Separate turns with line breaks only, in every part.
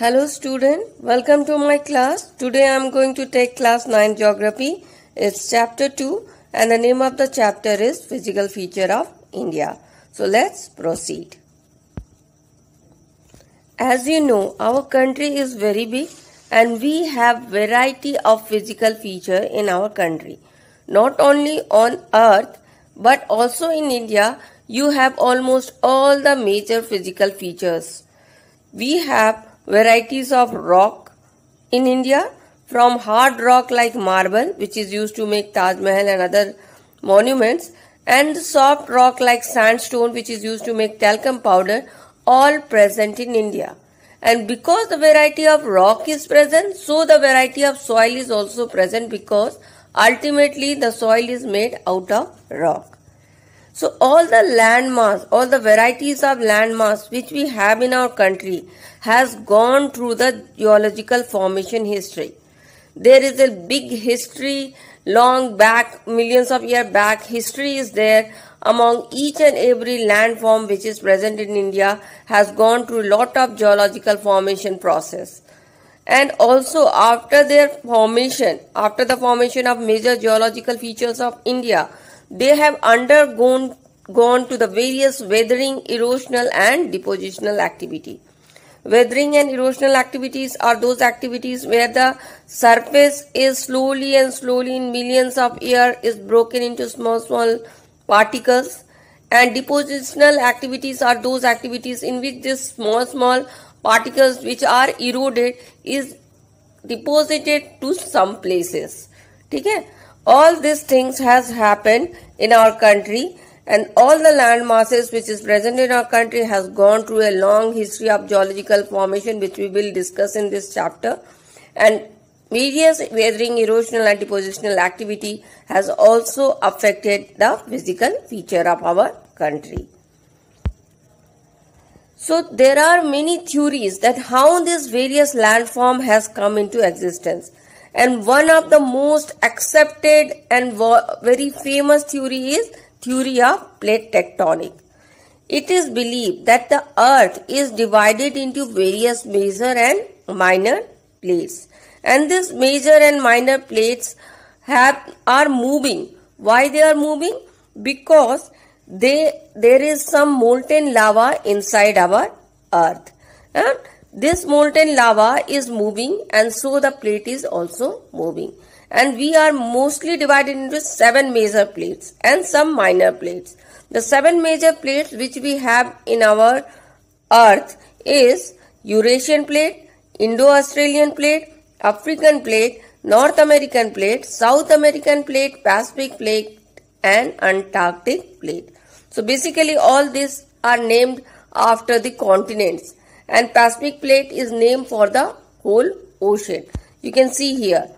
Hello student, welcome to my class. Today I am going to take class 9 geography. It's chapter 2 and the name of the chapter is physical feature of India. So let's proceed. As you know, our country is very big and we have variety of physical feature in our country. Not only on earth but also in India, you have almost all the major physical features. We have varieties of rock in India from hard rock like marble which is used to make Taj Mahal and other monuments and soft rock like sandstone which is used to make talcum powder all present in India. And because the variety of rock is present, so the variety of soil is also present because ultimately the soil is made out of rock. So all the landmass, all the varieties of landmass which we have in our country has gone through the geological formation history. There is a big history, long back, millions of year back, history is there among each and every landform which is present in India has gone through a lot of geological formation process. And also after their formation, after the formation of major geological features of India, they have undergone gone to the various weathering, erosional and depositional activity. Weathering and erosional activities are those activities where the surface is slowly and slowly in millions of years is broken into small small particles and depositional activities are those activities in which these small small particles which are eroded is deposited to some places. Okay? All these things has happened in our country and all the land masses which is present in our country has gone through a long history of geological formation which we will discuss in this chapter. And various weathering erosional and depositional activity has also affected the physical feature of our country. So there are many theories that how this various landform has come into existence. And one of the most accepted and very famous theory is theory of plate tectonic. It is believed that the earth is divided into various major and minor plates. And these major and minor plates have are moving. Why they are moving? Because they there is some molten lava inside our earth. And this molten lava is moving and so the plate is also moving and we are mostly divided into seven major plates and some minor plates. The seven major plates which we have in our earth is Eurasian plate, Indo-Australian plate, African plate, North American plate, South American plate, Pacific plate and Antarctic plate. So basically all these are named after the continents and Pacific plate is named for the whole ocean. You can see here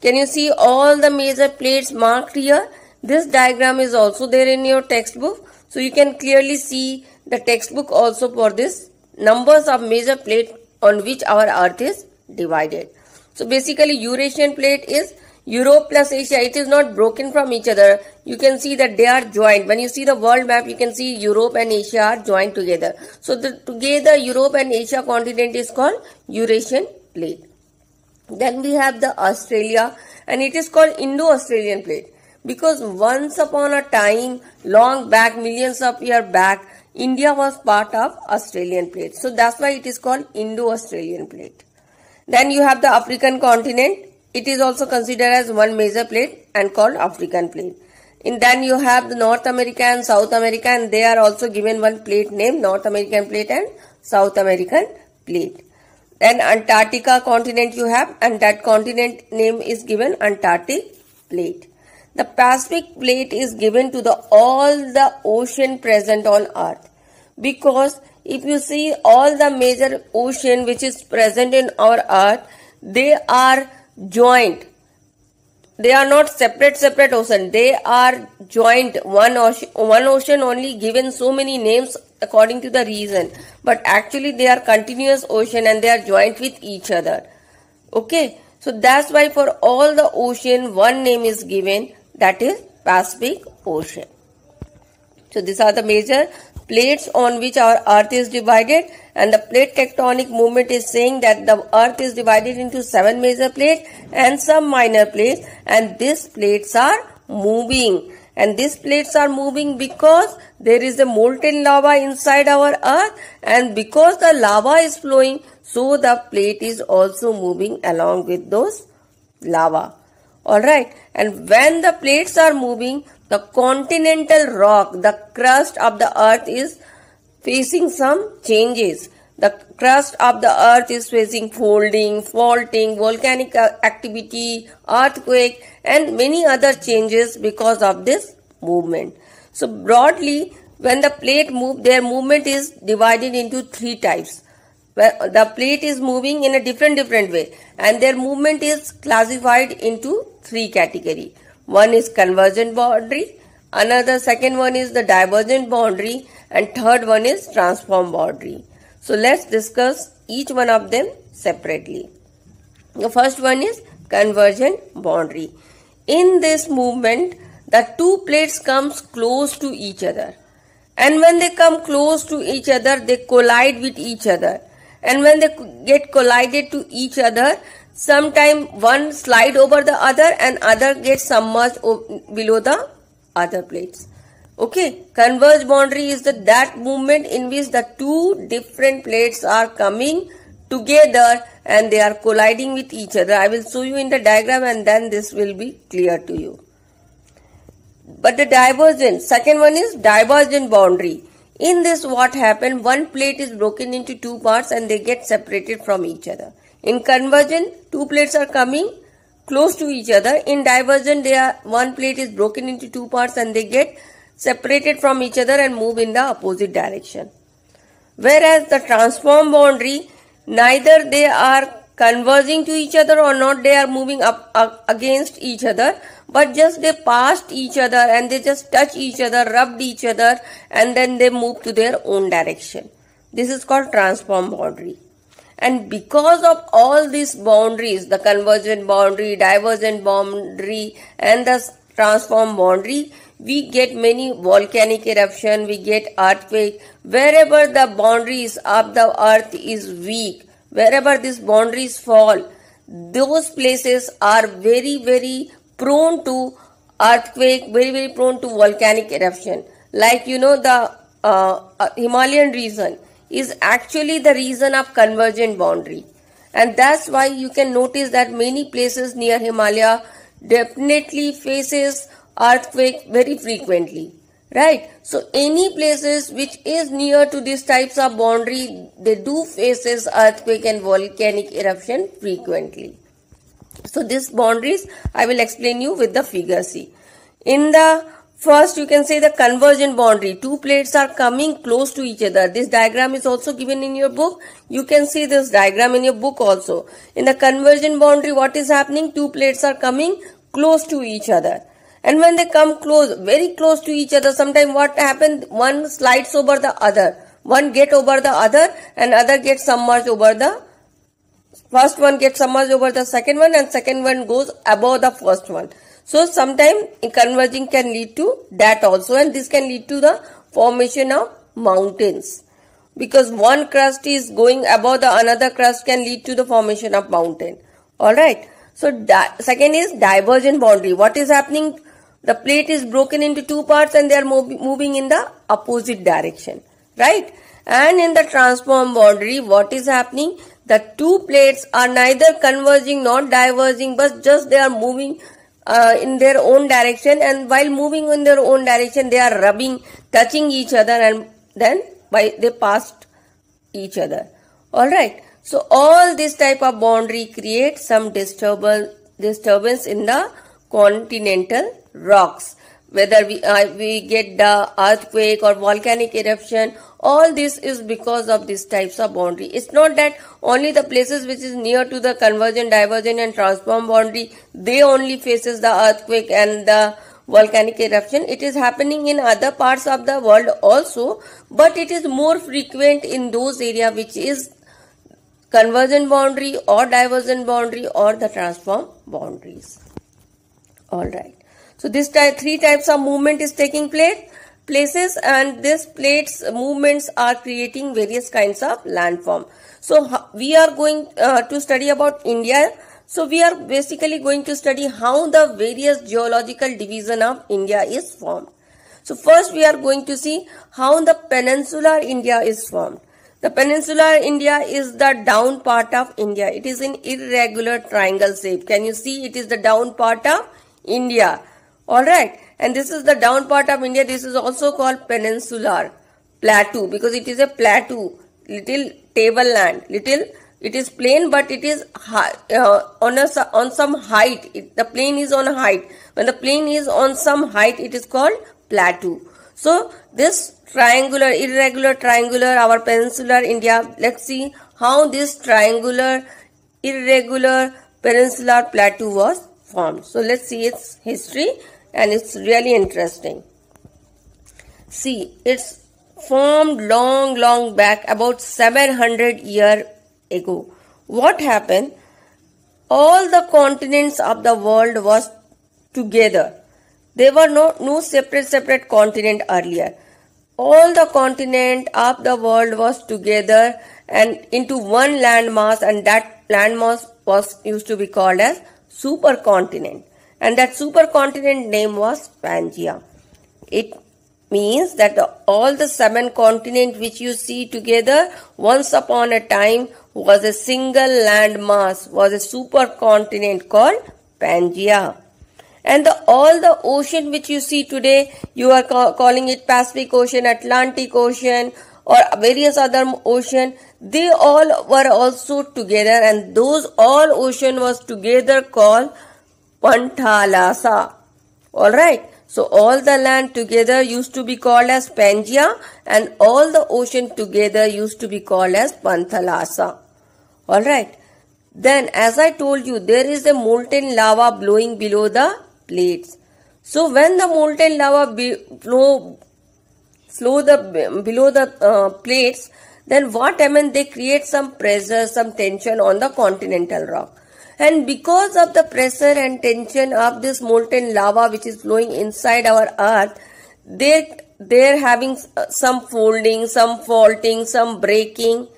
can you see all the major plates marked here? This diagram is also there in your textbook. So you can clearly see the textbook also for this numbers of major plate on which our earth is divided. So basically Eurasian plate is Europe plus Asia. It is not broken from each other. You can see that they are joined. When you see the world map, you can see Europe and Asia are joined together. So the, together Europe and Asia continent is called Eurasian plate. Then we have the Australia and it is called Indo-Australian plate because once upon a time long back millions of year back India was part of Australian plate. So that's why it is called Indo-Australian plate. Then you have the African continent. It is also considered as one major plate and called African plate. And then you have the North America and South America and they are also given one plate name North American plate and South American plate. Then Antarctica continent you have and that continent name is given Antarctic plate. The Pacific plate is given to the all the ocean present on earth because if you see all the major ocean which is present in our earth they are joined they are not separate separate ocean. They are joined one ocean one ocean only given so many names according to the reason. But actually they are continuous ocean and they are joined with each other. Okay? So that's why for all the ocean one name is given. That is pacific ocean. So these are the major plates on which our earth is divided and the plate tectonic movement is saying that the earth is divided into seven major plates and some minor plates and these plates are moving. And these plates are moving because there is a molten lava inside our earth and because the lava is flowing so the plate is also moving along with those lava alright and when the plates are moving the continental rock, the crust of the earth is facing some changes. The crust of the earth is facing folding, faulting, volcanic activity, earthquake and many other changes because of this movement. So broadly, when the plate move, their movement is divided into three types. Where the plate is moving in a different different way and their movement is classified into three category. One is convergent boundary, another second one is the divergent boundary and third one is transform boundary. So let's discuss each one of them separately. The first one is convergent boundary. In this movement, the two plates comes close to each other. And when they come close to each other, they collide with each other. And when they get collided to each other, sometime one slide over the other and other gets submerged below the other plates. Okay converge boundary is the that movement in which the two different plates are coming together and they are colliding with each other. I will show you in the diagram and then this will be clear to you. But the divergent second one is divergent boundary in this what happened one plate is broken into two parts and they get separated from each other in convergent, two plates are coming close to each other. In divergent, they are, one plate is broken into two parts and they get separated from each other and move in the opposite direction. Whereas the transform boundary, neither they are converging to each other or not they are moving up, up against each other but just they passed each other and they just touch each other rubbed each other and then they move to their own direction this is called transform boundary and because of all these boundaries, the convergent boundary, divergent boundary and the transform boundary, we get many volcanic eruption, we get earthquake. Wherever the boundaries of the earth is weak, wherever these boundaries fall, those places are very, very prone to earthquake, very, very prone to volcanic eruption. Like, you know, the uh, uh, Himalayan region, is actually the reason of convergent boundary. And that's why you can notice that many places near Himalaya definitely faces earthquake very frequently. Right? So any places which is near to these types of boundary, they do faces earthquake and volcanic eruption frequently. So these boundaries I will explain you with the figure C. In the First, you can say the convergent boundary. Two plates are coming close to each other. This diagram is also given in your book. You can see this diagram in your book also. In the convergent boundary, what is happening? Two plates are coming close to each other. And when they come close, very close to each other, sometimes what happens? One slides over the other. One get over the other and other gets submerged over the first one gets submerged over the second one and second one goes above the first one. So sometimes converging can lead to that also and this can lead to the formation of mountains because one crust is going above the another crust can lead to the formation of mountain. Alright. So second is divergent boundary. What is happening? The plate is broken into two parts and they are mov moving in the opposite direction. Right. And in the transform boundary, what is happening? The two plates are neither converging nor diverging but just they are moving uh, in their own direction. And while moving in their own direction they are rubbing touching each other and then by they passed each other. All right. So all this type of boundary creates some disturbance disturbance in the continental rocks whether we uh, we get the earthquake or volcanic eruption all this is because of these types of boundary. It's not that only the places which is near to the convergent divergent and transform boundary they only faces the earthquake and the volcanic eruption. It is happening in other parts of the world also but it is more frequent in those area which is convergent boundary or divergent boundary or the transform boundaries. All right so this type three types of movement is taking place places and these plates movements are creating various kinds of landform. So we are going uh, to study about India. So we are basically going to study how the various geological division of India is formed. So first we are going to see how the peninsular India is formed. The peninsular India is the down part of India. It is in irregular triangle shape. Can you see it is the down part of India. Alright. And this is the down part of India. This is also called peninsular plateau because it is a plateau. Little tableland. Little it is plain but it is high, uh, on a on some height it, the plane is on height when the plane is on some height it is called plateau so this triangular irregular triangular our peninsular india let's see how this triangular irregular peninsular plateau was formed so let's see its history and it's really interesting see it's formed long long back about 700 year ago. What happened? All the continents of the world was together. There were no, no separate separate continent earlier. All the continent of the world was together and into one landmass and that landmass was used to be called as supercontinent and that supercontinent name was Pangaea. It means that all the seven continents which you see together once upon a time was a single landmass, was a supercontinent called Pangaea. And the, all the ocean which you see today, you are ca calling it Pacific Ocean, Atlantic Ocean, or various other ocean, they all were also together and those all ocean was together called Panthalassa. Alright. So all the land together used to be called as Pangaea and all the ocean together used to be called as Panthalassa. Alright. Then as I told you there is a molten lava blowing below the plates. So when the molten lava be, flow, flow the below the uh, plates then what happens they create some pressure some tension on the continental rock and because of the pressure and tension of this molten lava which is flowing inside our earth, they, they're having uh, some folding, some faulting, some breaking.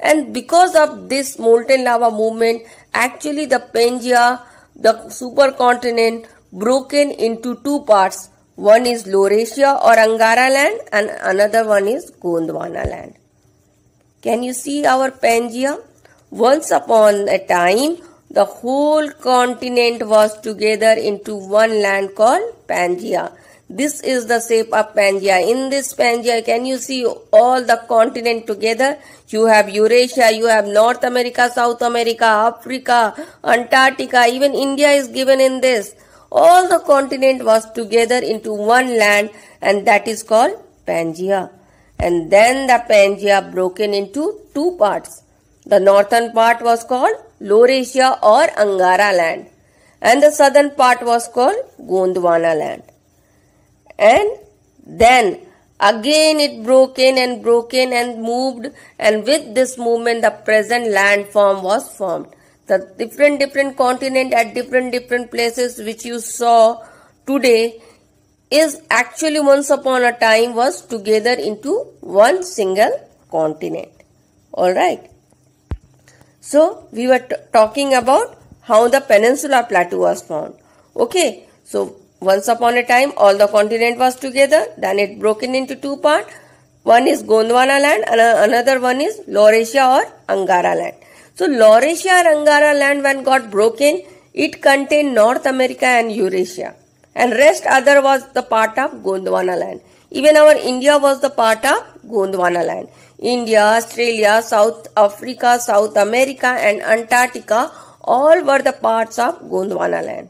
And because of this molten lava movement, actually the Pangaea, the supercontinent, broken into two parts. One is Laurasia or Angara land and another one is Gondwana land. Can you see our Pangaea? Once upon a time, the whole continent was together into one land called Pangaea. This is the shape of Pangaea. In this Pangaea, can you see all the continent together? You have Eurasia, you have North America, South America, Africa, Antarctica, even India is given in this. All the continent was together into one land and that is called Pangaea. And then the Pangaea broken into two parts. The northern part was called Laurasia or Angara land and the southern part was called Gondwana land. And then again it broke in and broke in and moved and with this movement the present landform was formed. The different different continent at different different places which you saw today is actually once upon a time was together into one single continent. Alright. So we were talking about how the peninsula plateau was formed. Okay. So once upon a time all the continent was together. Then it broken into two parts. One is Gondwana land and another one is Laurasia or Angara land. So Laurasia or Angara land when got broken, it contained North America and Eurasia. And rest other was the part of Gondwana land. Even our India was the part of Gondwana land. India, Australia, South Africa, South America and Antarctica all were the parts of Gondwana land.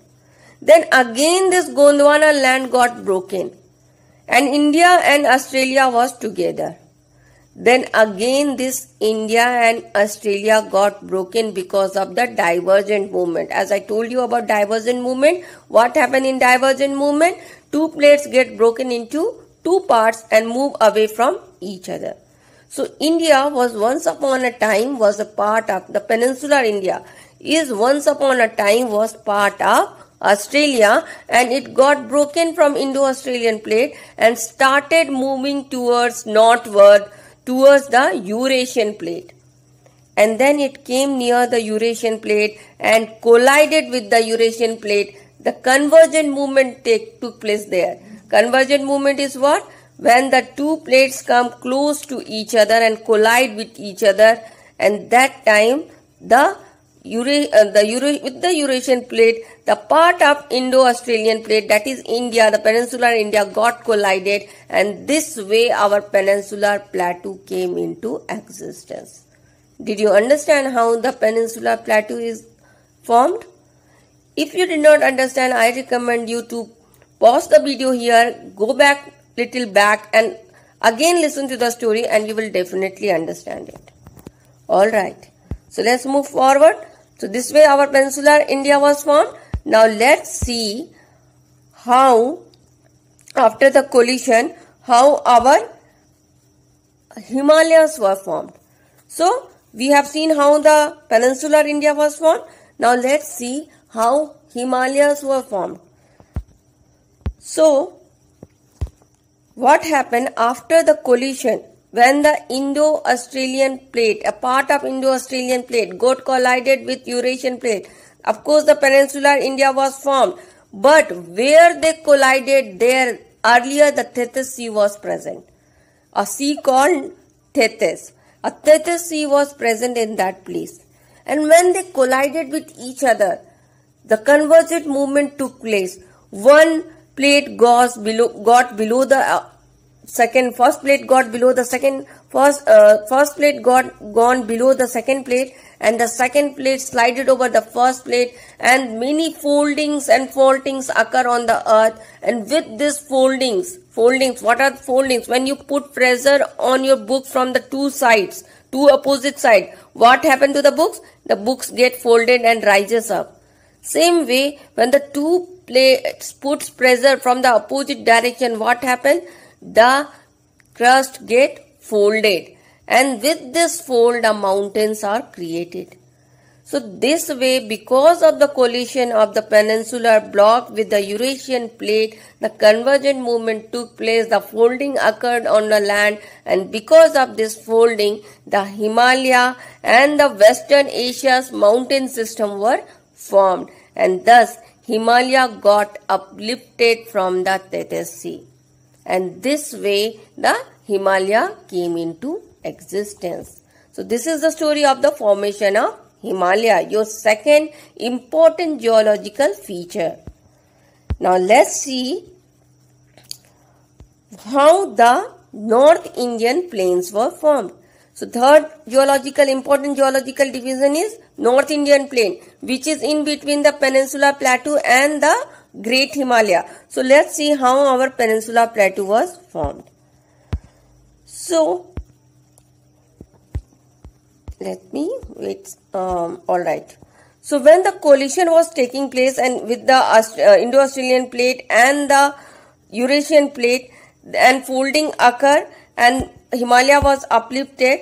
Then again this Gondwana land got broken and India and Australia was together. Then again this India and Australia got broken because of the divergent movement. As I told you about divergent movement, what happened in divergent movement? Two plates get broken into two parts and move away from each other. So India was once upon a time was a part of the peninsular India is once upon a time was part of Australia and it got broken from Indo-Australian plate and started moving towards northward towards the Eurasian plate. And then it came near the Eurasian plate and collided with the Eurasian plate. The convergent movement take, took place there. Convergent movement is what? When the two plates come close to each other and collide with each other and that time the Eura- uh, the Eura- with the Eurasian plate, the part of Indo-Australian plate, that is India, the peninsular India got collided and this way our peninsular plateau came into existence. Did you understand how the peninsular plateau is formed? If you did not understand, I recommend you to pause the video here, go back little back and again listen to the story and you will definitely understand it. Alright. So let's move forward. So this way our peninsular India was formed. Now let's see how after the collision how our Himalayas were formed. So we have seen how the peninsular India was formed. Now let's see how Himalayas were formed. So what happened after the collision when the Indo-Australian plate, a part of Indo-Australian plate got collided with Eurasian plate. Of course, the peninsular India was formed, but where they collided there, earlier the Tethys Sea was present. A sea called Tethys. A Tethys Sea was present in that place. And when they collided with each other, the convergent movement took place. One plate got below, got below the uh, second first plate got below the second first uh, first plate got gone below the second plate and the second plate slided over the first plate and many foldings and faultings occur on the earth and with these foldings foldings what are foldings? When you put pressure on your book from the two sides two opposite side what happened to the books? The books get folded and rises up. Same way when the two plates puts pressure from the opposite direction. What happened? The crust get folded. And with this fold the mountains are created. So this way because of the collision of the peninsular block with the Eurasian plate the convergent movement took place. The folding occurred on the land. And because of this folding the Himalaya and the western Asia's mountain system were formed. And thus Himalaya got uplifted from the Tethys Sea and this way the Himalaya came into existence. So this is the story of the formation of Himalaya, your second important geological feature. Now let's see how the North Indian plains were formed. So third geological important geological division is North Indian plain which is in between the Peninsular Plateau and the Great Himalaya. So let's see how our Peninsula Plateau was formed. So let me wait. Um, all right. So when the collision was taking place and with the uh, Indo-Australian plate and the Eurasian plate and folding occur and Himalaya was uplifted.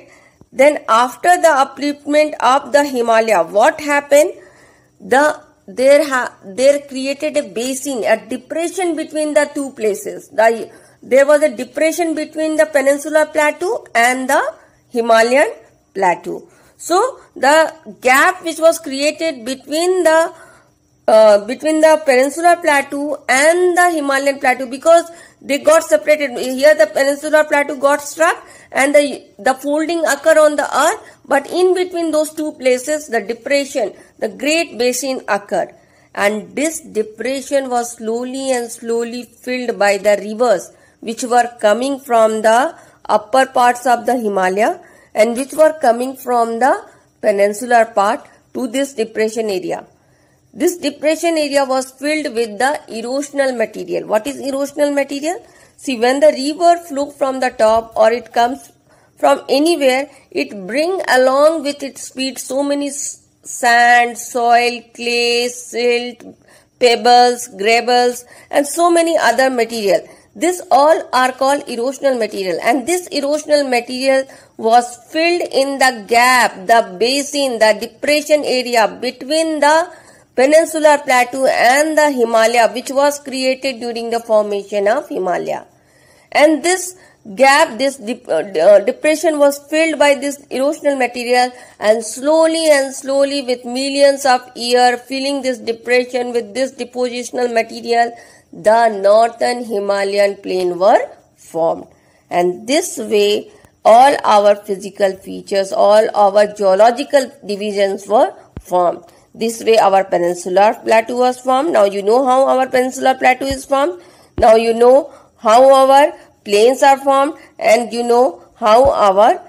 Then after the upliftment of the Himalaya, what happened? The there ha- there created a basin, a depression between the two places. The, there was a depression between the Peninsular Plateau and the Himalayan Plateau. So the gap which was created between the uh, between the Peninsular Plateau and the Himalayan Plateau because they got separated. Here the Peninsular Plateau got struck and the, the folding occur on the earth but in between those two places the depression, the Great Basin occurred and this depression was slowly and slowly filled by the rivers which were coming from the upper parts of the Himalaya and which were coming from the peninsular part to this depression area. This depression area was filled with the erosional material. What is erosional material? See, when the river flow from the top or it comes from anywhere, it bring along with its speed so many sand, soil, clay, silt, pebbles, gravels and so many other material. This all are called erosional material and this erosional material was filled in the gap, the basin, the depression area between the peninsular plateau and the Himalaya which was created during the formation of Himalaya. And this gap, this uh, uh, depression was filled by this erosional material and slowly and slowly with millions of years filling this depression with this depositional material, the northern Himalayan plain were formed. And this way all our physical features, all our geological divisions were formed. This way our peninsular plateau was formed. Now you know how our peninsular plateau is formed. Now you know how our plains are formed and you know how our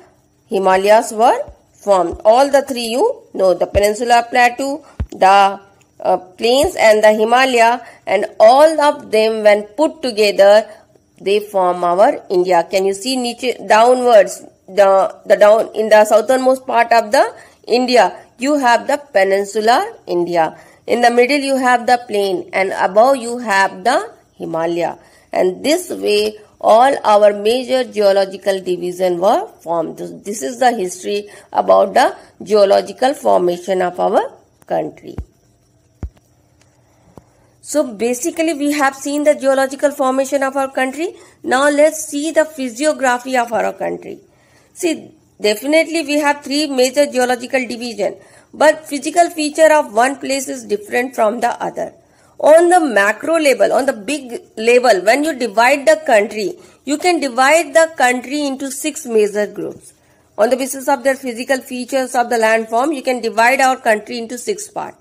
Himalayas were formed. All the three you know the peninsular plateau, the uh, plains and the Himalaya and all of them when put together they form our India. Can you see downwards the, the down in the southernmost part of the India you have the peninsular India. In the middle you have the plain and above you have the Himalaya. And this way all our major geological division were formed. This is the history about the geological formation of our country. So basically we have seen the geological formation of our country. Now let's see the physiography of our country. See definitely we have three major geological division but physical feature of one place is different from the other on the macro level, on the big level, when you divide the country, you can divide the country into six major groups. On the basis of their physical features of the landform, you can divide our country into six parts.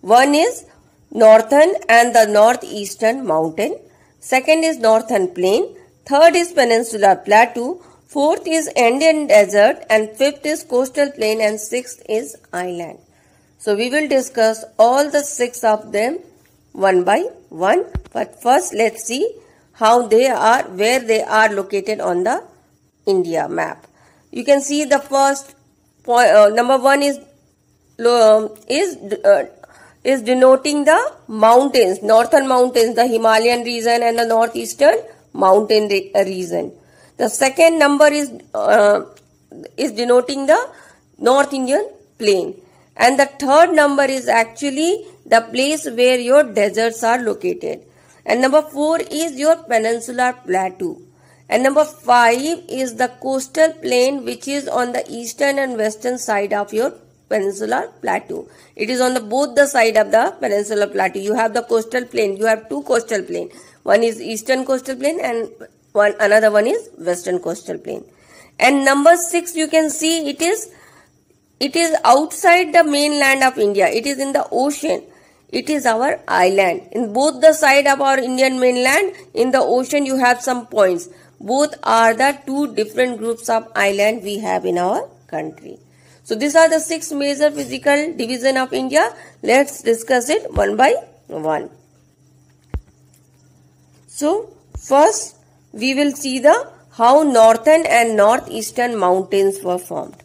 One is northern and the northeastern mountain. Second is northern plain. Third is peninsular plateau. Fourth is Indian desert and fifth is coastal plain and sixth is island. So we will discuss all the six of them one by one. But first let's see how they are, where they are located on the India map. You can see the first point, uh, number one is um, is uh, is denoting the mountains, northern mountains, the Himalayan region and the northeastern mountain re uh, region. The second number is uh, is denoting the North Indian plain. And the third number is actually the place where your deserts are located. And number four is your peninsular plateau. And number five is the coastal plain which is on the eastern and western side of your peninsular plateau. It is on the both the side of the peninsular plateau. You have the coastal plain. You have two coastal plain. One is eastern coastal plain and one another one is western coastal plain. And number six you can see it is it is outside the mainland of India. It is in the ocean. It is our island. In both the side of our Indian mainland, in the ocean you have some points. Both are the two different groups of island we have in our country. So these are the six major physical division of India. Let's discuss it one by one. So first we will see the how northern and northeastern mountains were formed.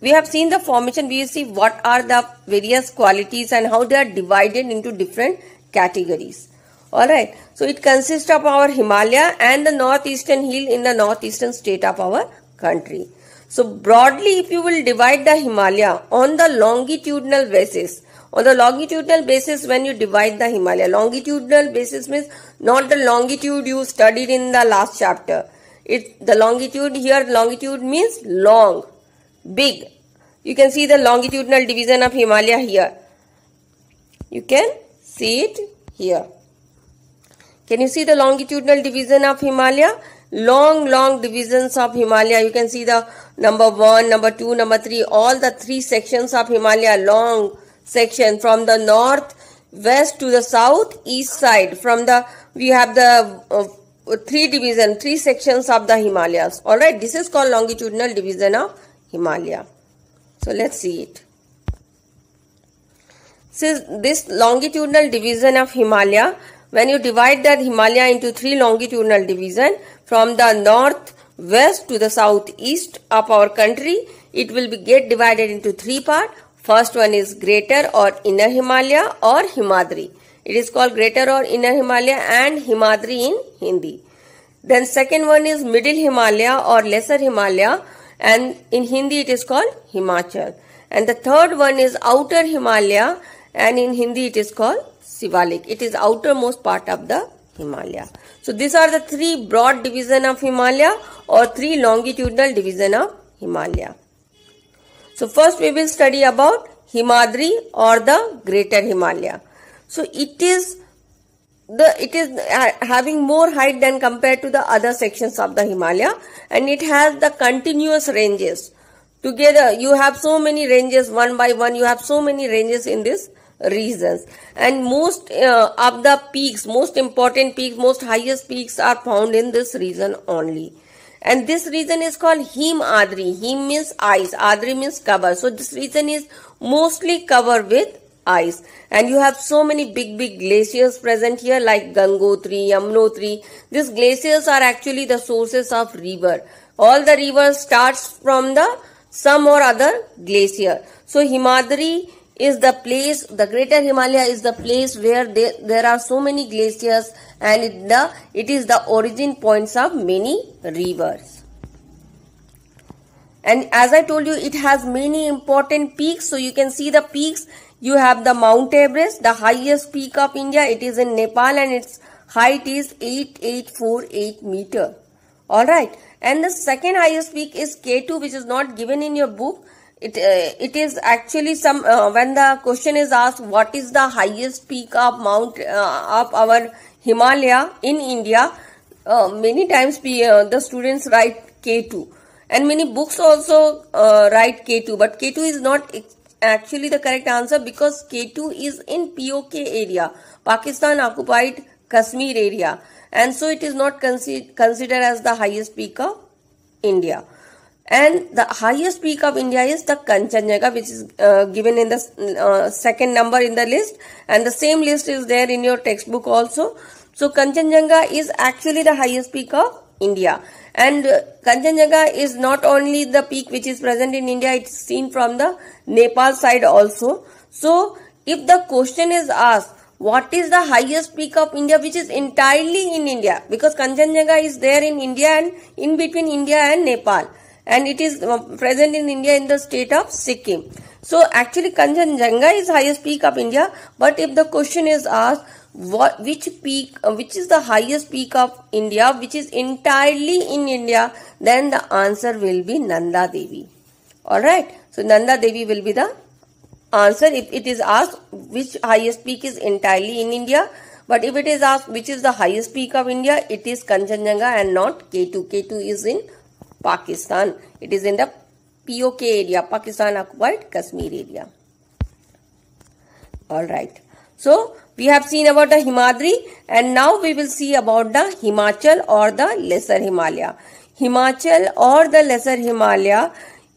We have seen the formation. We see what are the various qualities and how they are divided into different categories. All right. So it consists of our himalaya and the northeastern hill in the northeastern state of our country. So broadly if you will divide the himalaya on the longitudinal basis on the longitudinal basis when you divide the himalaya longitudinal basis means not the longitude you studied in the last chapter it the longitude here longitude means long big. You can see the longitudinal division of Himalaya here. You can see it here. Can you see the longitudinal division of Himalaya? Long, long divisions of Himalaya. You can see the number 1, number 2, number 3. All the three sections of Himalaya. Long section from the north, west to the south, east side. From the, we have the uh, three division, three sections of the Himalayas. Alright, this is called longitudinal division of Himalaya. So let's see it. So this longitudinal division of Himalaya, when you divide that Himalaya into three longitudinal division from the north west to the southeast of our country, it will be get divided into three part. First one is greater or inner Himalaya or Himadri. It is called greater or inner Himalaya and Himadri in Hindi. Then second one is middle Himalaya or lesser Himalaya and in Hindi it is called Himachal. And the third one is outer Himalaya and in Hindi it is called Sivalik. It is outermost part of the Himalaya. So these are the three broad division of Himalaya or three longitudinal division of Himalaya. So first we will study about Himadri or the Greater Himalaya. So it is the it is having more height than compared to the other sections of the Himalaya and it has the continuous ranges. Together you have so many ranges one by one you have so many ranges in this regions and most uh, of the peaks most important peaks most highest peaks are found in this region only and this region is called him adri. Him means ice adri means cover. So this region is mostly covered with ice and you have so many big big glaciers present here like gangotri yamunotri these glaciers are actually the sources of river. All the river starts from the some or other glacier. So himadri is the place, the greater Himalaya is the place where there, there are so many glaciers and it, the, it is the origin points of many rivers. And as I told you, it has many important peaks. So you can see the peaks. You have the Mount Everest, the highest peak of India. It is in Nepal and its height is 8848 meter. Alright. And the second highest peak is K2 which is not given in your book it uh, it is actually some uh, when the question is asked what is the highest peak of mount uh, of our himalaya in india uh, many times uh, the students write k2 and many books also uh, write k2 but k2 is not actually the correct answer because k2 is in pok area pakistan occupied kashmir area. And so it is not consider, considered as the highest peak of india and the highest peak of India is the Kanchenjunga which is uh, given in the uh, second number in the list and the same list is there in your textbook also. So Kanchenjunga is actually the highest peak of India and uh, Kanchenjunga is not only the peak which is present in India it's seen from the Nepal side also. So if the question is asked what is the highest peak of India which is entirely in India because Kanchenjunga is there in India and in between India and Nepal and it is uh, present in India in the state of Sikkim. So actually Kanchenjunga is highest peak of India but if the question is asked what which peak uh, which is the highest peak of India which is entirely in India then the answer will be Nanda Devi. Alright. So Nanda Devi will be the answer if it is asked which highest peak is entirely in India but if it is asked which is the highest peak of India it is Kanchenjunga and not K2. K2 is in Pakistan. It is in the POK area, Pakistan occupied Kashmir area. Alright. So, we have seen about the Himadri and now we will see about the Himachal or the Lesser Himalaya. Himachal or the Lesser Himalaya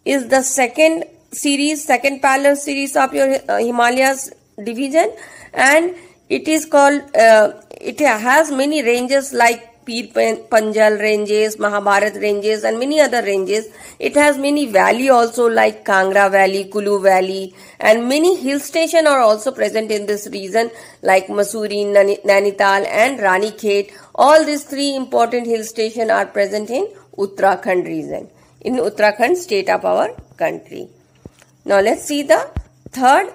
is the second series, second parallel series of your uh, Himalayas division and it is called, uh, it has many ranges like Pir Panjal ranges, Mahabharat ranges and many other ranges. It has many valley also like Kangra Valley, Kulu Valley and many hill station are also present in this region like Mussoorie, Nainital and Ranikhet. All these three important hill station are present in Uttarakhand region, in Uttarakhand state of our country. Now let's see the third,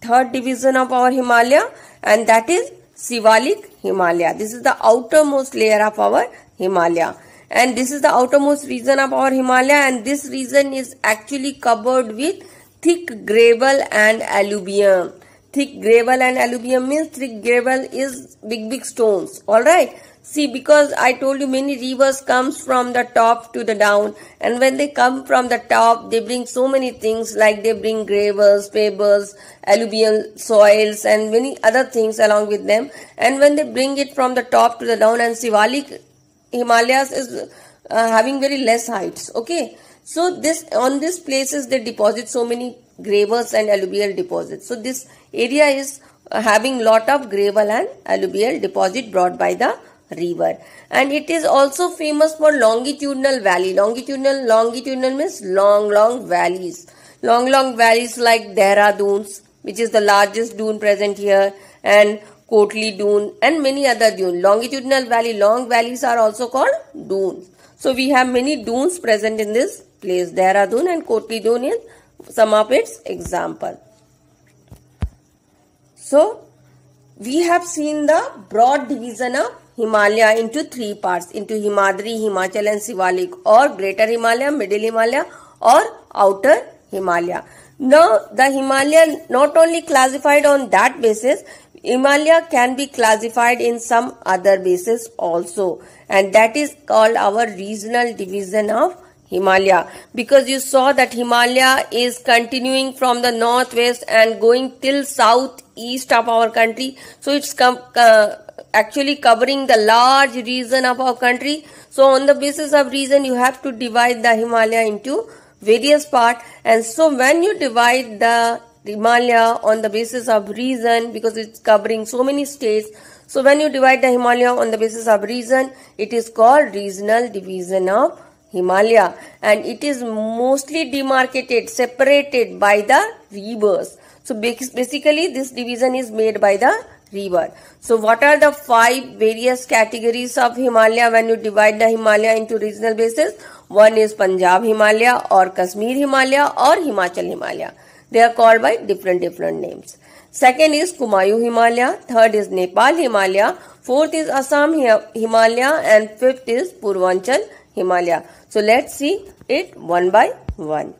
third division of our Himalaya and that is Sivalik Himalaya. This is the outermost layer of our Himalaya. And this is the outermost region of our Himalaya and this region is actually covered with thick gravel and alluvium. Thick gravel and alluvium means thick gravel is big big stones. Alright. See, because I told you many rivers comes from the top to the down and when they come from the top, they bring so many things like they bring gravels, pebbles, alluvial soils and many other things along with them. And when they bring it from the top to the down and Sivalik Himalayas is uh, having very less heights. Okay. So this on these places they deposit so many gravels and alluvial deposits. So this area is uh, having lot of gravel and alluvial deposit brought by the river. And it is also famous for longitudinal valley. Longitudinal longitudinal means long long valleys. Long long valleys like Dehradoons which is the largest dune present here and Kotli dune and many other dunes. Longitudinal valley long valleys are also called dunes. So we have many dunes present in this place Dehradun and Kotli dune is some of its example. So, we have seen the broad division of Himalaya into three parts into Himadri, Himachal and Sivalik or Greater Himalaya, Middle Himalaya or Outer Himalaya. Now the Himalaya not only classified on that basis, Himalaya can be classified in some other basis also and that is called our regional division of Himalaya because you saw that Himalaya is continuing from the northwest and going till southeast of our country. So it's uh, actually covering the large region of our country. So on the basis of region you have to divide the Himalaya into various part. and so when you divide the Himalaya on the basis of region because it's covering so many states. So when you divide the Himalaya on the basis of region, it is called regional division of Himalaya and it is mostly demarcated, separated by the rivers. So basically this division is made by the river. So what are the five various categories of Himalaya when you divide the Himalaya into regional basis? One is Punjab Himalaya or Kashmir Himalaya or Himachal Himalaya. They are called by different different names. Second is Kumayu Himalaya. Third is Nepal Himalaya. Fourth is Assam Himalaya. And fifth is Purvanchal Himalaya. So let's see it one by one.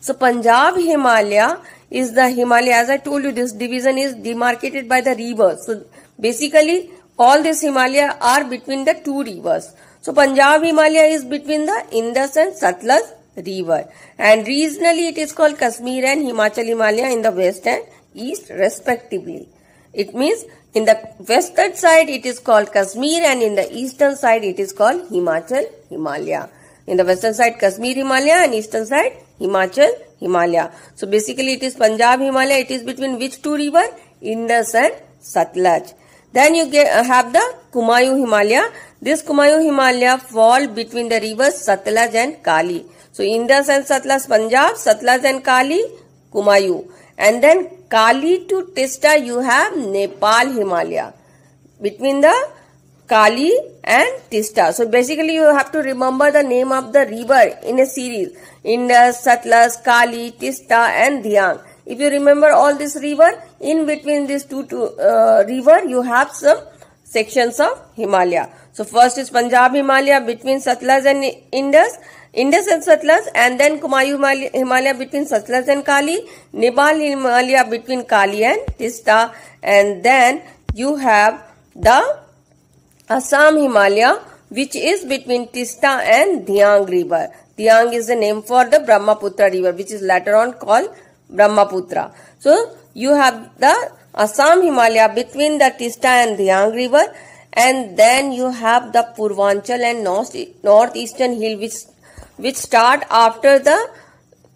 So Punjab Himalaya is the Himalaya. As I told you, this division is demarcated by the rivers. So basically, all this Himalaya are between the two rivers. So Punjab Himalaya is between the Indus and Satluj river. And regionally it is called Kashmir and Himachal Himalaya in the west and east respectively. It means in the western side it is called Kashmir and in the eastern side it is called Himachal Himalaya. In the western side Kashmir Himalaya and eastern side Himachal, Himalaya. So basically it is Punjab Himalaya it is between which two river Indus and Satluj then you have the Kumaon Himalaya this Kumaon Himalaya fall between the river Satluj and Kali so Indus and Satluj Punjab Satluj and Kali Kumaon and then Kali to Teesta you have Nepal Himalaya between the Kali and Teesta so basically you have to remember the name of the river in a series Indus, Satluj, Kali, Tista and Dihang. If you remember all this river, in between these two, two uh, river you have some sections of Himalaya. So first is Punjab Himalaya between Satluj and Indus Indus and Satluj and then Kumayu Himalaya between Satluj and Kali, Nepal Himalaya between Kali and Tista and then you have the Assam Himalaya which is between Tista and Dihang river. Dihang is the name for the Brahmaputra river which is later on called Brahmaputra. So you have the Assam Himalaya between the Tista and Dihang river and then you have the Purvanchal and north, northeastern hill which which start after the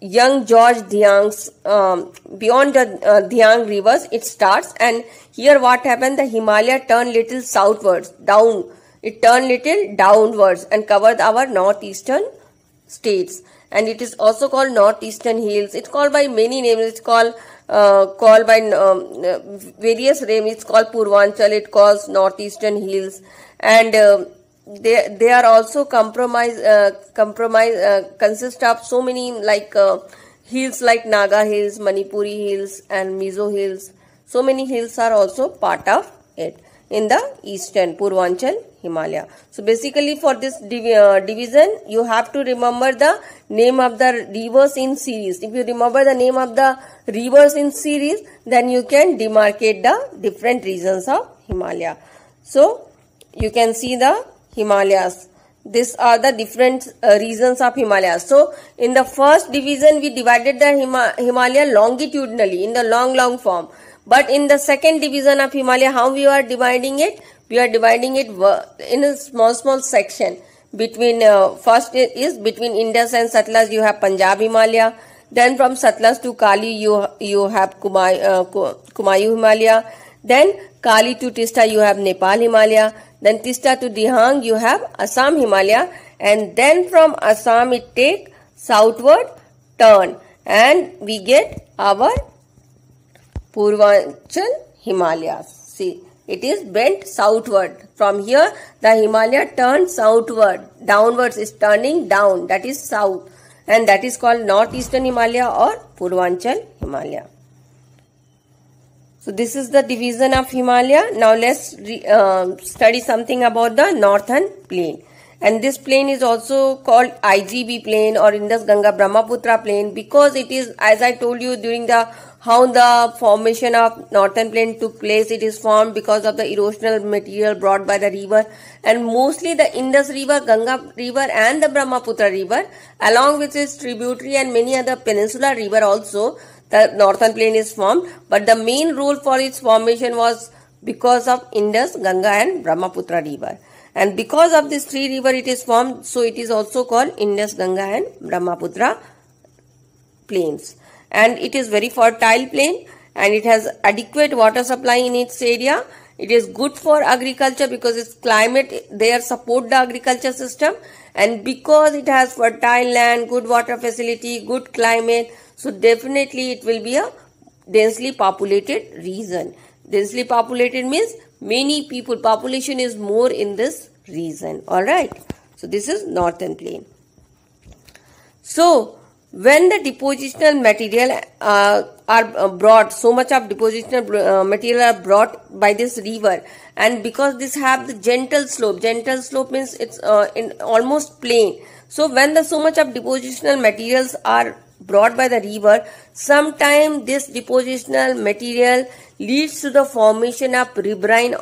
young gorge Dihang's, um, beyond the uh, Dihang rivers, it starts. And here what happened, the Himalaya turned little southwards, down. It turned little downwards and covered our northeastern states. And it is also called northeastern hills. It's called by many names. It's called uh, called by um, various names. It's called Purvanchal. It calls northeastern hills. And uh, they they are also compromise uh, compromise uh, consist of so many like uh, hills like Naga hills, Manipuri hills, and Mizo hills. So many hills are also part of it in the eastern Purvanchal Himalaya. So basically for this div uh, division you have to remember the name of the rivers in series. If you remember the name of the rivers in series then you can demarcate the different regions of Himalaya. So you can see the Himalayas. These are the different uh, regions of Himalaya. So, in the first division, we divided the Hima Himalaya longitudinally in the long, long form. But in the second division of Himalaya, how we are dividing it? We are dividing it in a small, small section. Between uh, first is between Indus and Satluj, you have Punjab Himalaya. Then from Satluj to Kali, you you have Kumay, uh, Kumayu Himalaya. Then Kali to Tista, you have Nepal Himalaya. Then Tista to Dihang, you have Assam Himalaya. And then from Assam, it take southward turn. And we get our Purvanchal Himalayas. See, it is bent southward. From here, the Himalaya turns southward. Downwards is turning down. That is south. And that is called Northeastern Himalaya or Purvanchal Himalaya. So this is the division of Himalaya. Now let's re, uh, study something about the northern plain. And this plain is also called IGB plain or Indus Ganga Brahmaputra plain because it is, as I told you during the how the formation of northern plain took place. It is formed because of the erosional material brought by the river and mostly the Indus river, Ganga river and the Brahmaputra river along with its tributary and many other peninsular river also the northern plain is formed but the main role for its formation was because of Indus, Ganga and Brahmaputra river. And because of this three river it is formed, so it is also called Indus, Ganga and Brahmaputra plains. And it is very fertile plain and it has adequate water supply in its area. It is good for agriculture because its climate there support the agriculture system and because it has fertile land, good water facility, good climate, so definitely it will be a densely populated region. Densely populated means many people, population is more in this region. Alright. So this is northern plain. So when the depositional material uh, are brought, so much of depositional uh, material are brought by this river and because this have the gentle slope, gentle slope means it's uh, in almost plain. So when the so much of depositional materials are brought by the river, sometime this depositional material leads to the formation of riverine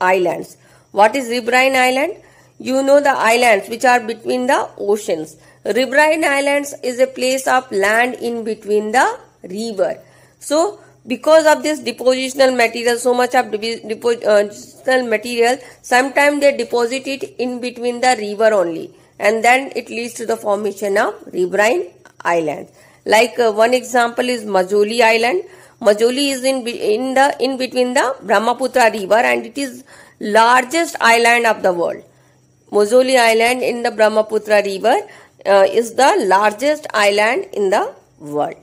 islands. What is riverine island? You know the islands which are between the oceans. Riverine islands is a place of land in between the river. So, because of this depositional material, so much of depositional material, sometimes they deposit it in between the river only and then it leads to the formation of riverine islands. Like uh, one example is Majuli Island. Majuli is in in the in between the Brahmaputra river and it is largest island of the world. Majuli Island in the Brahmaputra river uh, is the largest island in the world.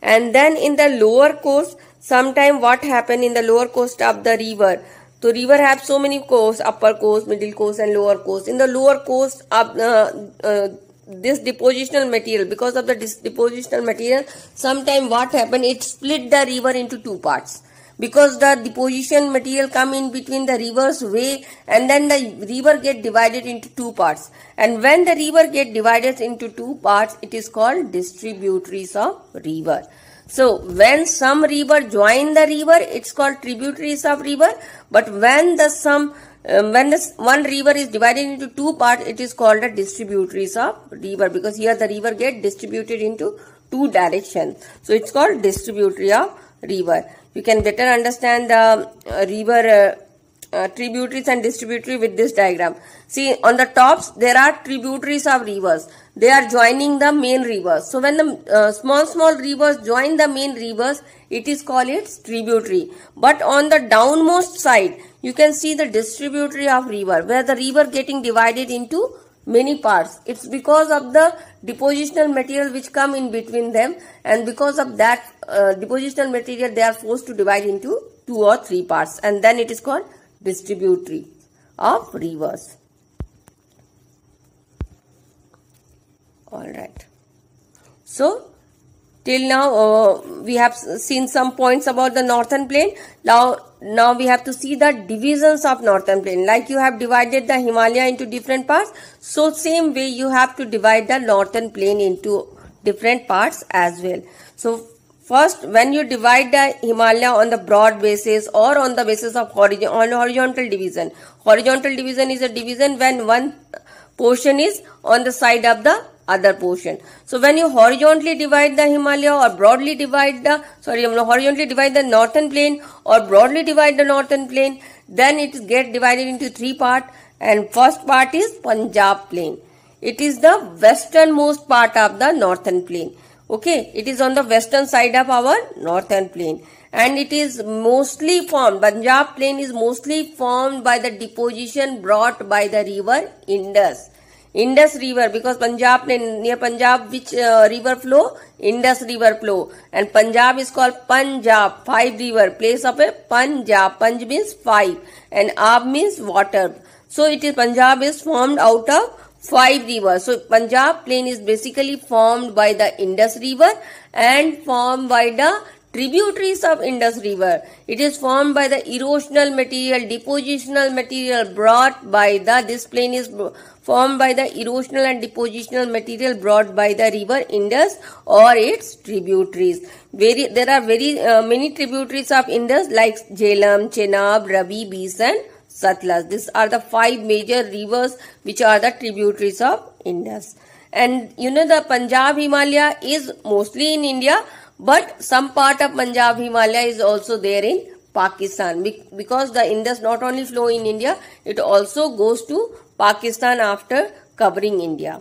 And then in the lower coast, sometime what happened in the lower coast of the river, so river have so many coasts, upper coast, middle coast and lower coast. In the lower coast, of, uh, uh, this depositional material because of the depositional material sometime what happened it split the river into two parts because the deposition material come in between the river's way and then the river get divided into two parts and when the river get divided into two parts it is called distributaries of river so when some river join the river it's called tributaries of river but when the some um, when this one river is divided into two parts, it is called a distributaries of river because here the river get distributed into two directions. So it's called distributary of river. You can better understand the uh, river uh, uh, tributaries and distributary with this diagram. See on the tops there are tributaries of rivers. They are joining the main rivers. So when the uh, small small rivers join the main rivers, it is called its tributary. But on the downmost side, you can see the distributary of river where the river getting divided into many parts. It's because of the depositional material which come in between them and because of that uh, depositional material they are forced to divide into two or three parts and then it is called distributary of rivers. Alright. So, till now uh, we have seen some points about the northern plain. Now now we have to see the divisions of northern plain. Like you have divided the himalaya into different parts so same way you have to divide the northern plain into different parts as well. So first when you divide the himalaya on the broad basis or on the basis of horizontal division horizontal division is a division when one portion is on the side of the other portion. So when you horizontally divide the Himalaya or broadly divide the, sorry, horizontally divide the northern plain or broadly divide the northern plain, then it get divided into three part and first part is Punjab plain. It is the westernmost part of the northern plain. Okay, it is on the western side of our northern plain and it is mostly formed, Punjab plain is mostly formed by the deposition brought by the river Indus. Indus river because Punjab near Punjab which uh, river flow Indus river flow. And Punjab is called Punjab five river place of a Punjab. Panj means five and Ab means water. So it is Punjab is formed out of five rivers so Punjab plain is basically formed by the Indus river and formed by the tributaries of Indus River. It is formed by the erosional material, depositional material brought by the, this plain is formed by the erosional and depositional material brought by the river Indus or its tributaries. Very, there are very uh, many tributaries of Indus like Jhelum, Chenab, Ravi, Beas and Satluj. These are the five major rivers which are the tributaries of Indus. And you know the Punjab Himalaya is mostly in India but some part of Punjab Himalaya is also there in Pakistan because the Indus not only flow in India, it also goes to Pakistan after covering India.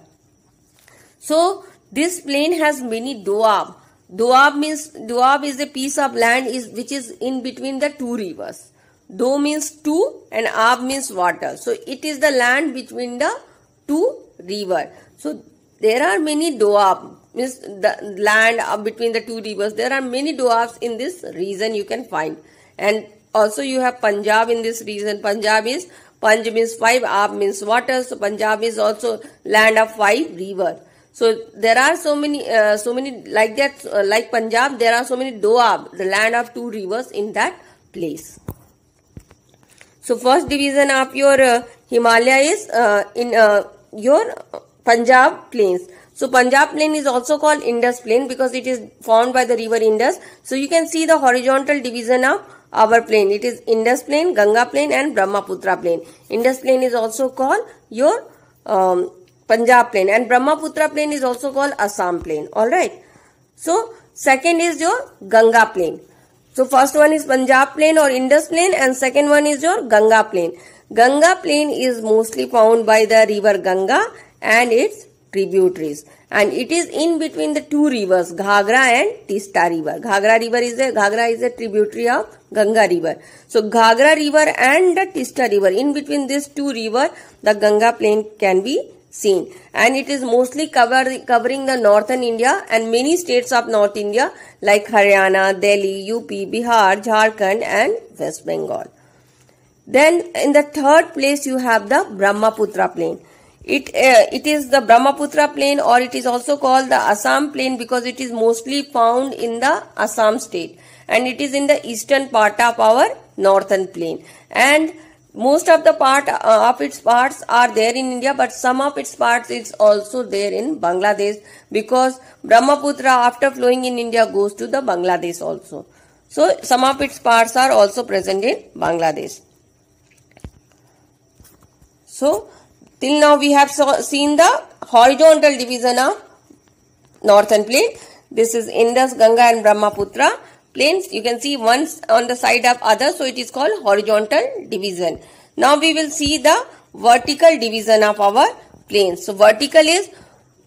So this plain has many doab. Doab means doab is a piece of land is which is in between the two rivers. Do means two and ab means water. So it is the land between the two river. So there are many doab means the land between the two rivers. There are many doabs in this region you can find. And also you have Punjab in this region. Punjab is, Panj means five, Ab means water. So Punjab is also land of five river. So there are so many, uh, so many like that, uh, like Punjab, there are so many Doab, the land of two rivers in that place. So first division of your uh, Himalaya is uh, in uh, your Punjab plains. So Punjab plain is also called Indus plain because it is formed by the river Indus. So you can see the horizontal division of our plain. It is Indus plain, Ganga plain and Brahmaputra plain. Indus plain is also called your um, Punjab plain and Brahmaputra plain is also called Assam plain. Alright. So second is your Ganga plain. So first one is Punjab plain or Indus plain and second one is your Ganga plain. Ganga plain is mostly found by the river Ganga and its tributaries and it is in between the two rivers Ghagra and Tista river. Ghagra river is a Ghagra is a tributary of Ganga river. So Ghagra river and the Tista river in between these two river the Ganga plain can be seen and it is mostly cover, covering the northern India and many states of North India like Haryana, Delhi, UP, Bihar, Jharkhand and West Bengal. Then in the third place you have the Brahmaputra plain. It, uh, it is the Brahmaputra plain or it is also called the Assam plain because it is mostly found in the Assam state and it is in the eastern part of our northern plain and most of the part uh, of its parts are there in India but some of its parts is also there in Bangladesh because Brahmaputra after flowing in India goes to the Bangladesh also. So some of its parts are also present in Bangladesh. So Till now we have seen the horizontal division of northern plain. This is Indus, Ganga and Brahmaputra plains. You can see one on the side of other. So it is called horizontal division. Now we will see the vertical division of our plains. So vertical is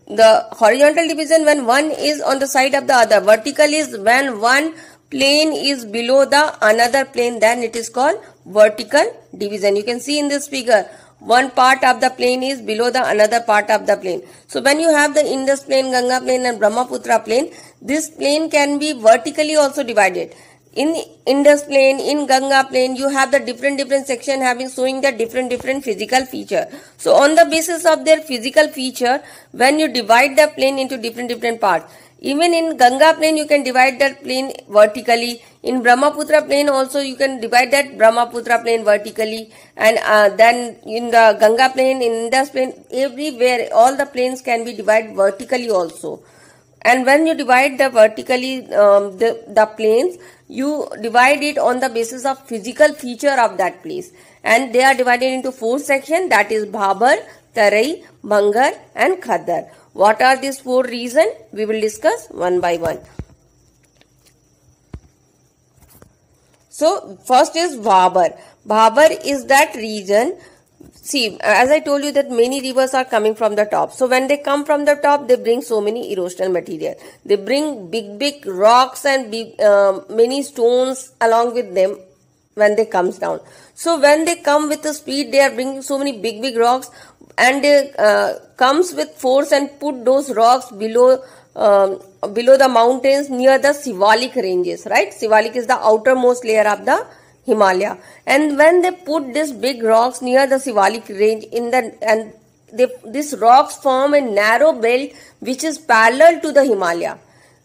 the horizontal division when one is on the side of the other. Vertical is when one plane is below the another plane then it is called vertical division. You can see in this figure one part of the plain is below the another part of the plain. So when you have the Indus plain, Ganga plain and Brahmaputra plain, this plain can be vertically also divided. In Indus plain, in Ganga plain, you have the different different section having showing the different different physical feature. So on the basis of their physical feature, when you divide the plain into different different parts, even in Ganga plain, you can divide that plain vertically. In Brahmaputra plain also, you can divide that Brahmaputra plain vertically. And uh, then in the Ganga plain, in Indus plain, everywhere, all the plains can be divided vertically also. And when you divide the vertically, um, the, the plains, you divide it on the basis of physical feature of that place. And they are divided into four sections, that is Bhabar, Tarai, Bhangar and Khadar. What are these four reasons? We will discuss one by one. So, first is Bhabar. Bhabar is that region. See, as I told you that many rivers are coming from the top. So, when they come from the top, they bring so many erosional material. They bring big, big rocks and big, uh, many stones along with them when they comes down. So, when they come with the speed, they are bringing so many big, big rocks and uh, comes with force and put those rocks below um, below the mountains near the Sivalik ranges, right? Sivalik is the outermost layer of the Himalaya. And when they put these big rocks near the Sivalik range in the and they, these rocks form a narrow belt which is parallel to the Himalaya.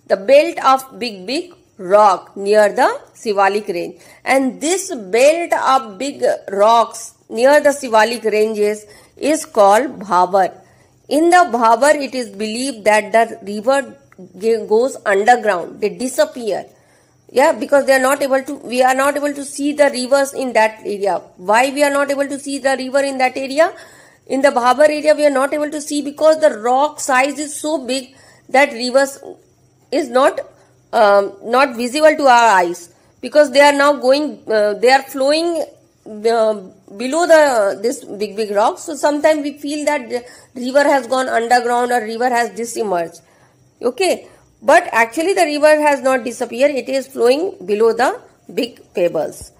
The belt of big big rock near the Sivalik range. And this belt of big rocks near the Sivalik ranges is called Bhabar. In the Bhabar, it is believed that the river goes underground, they disappear. Yeah, because they are not able to, we are not able to see the rivers in that area. Why we are not able to see the river in that area? In the Bhabar area, we are not able to see because the rock size is so big that rivers is not um, not visible to our eyes because they are now going, uh, they are flowing below the this big big rocks. So sometimes we feel that the river has gone underground or river has disemerged. Okay, but actually the river has not disappeared. It is flowing below the big pebbles.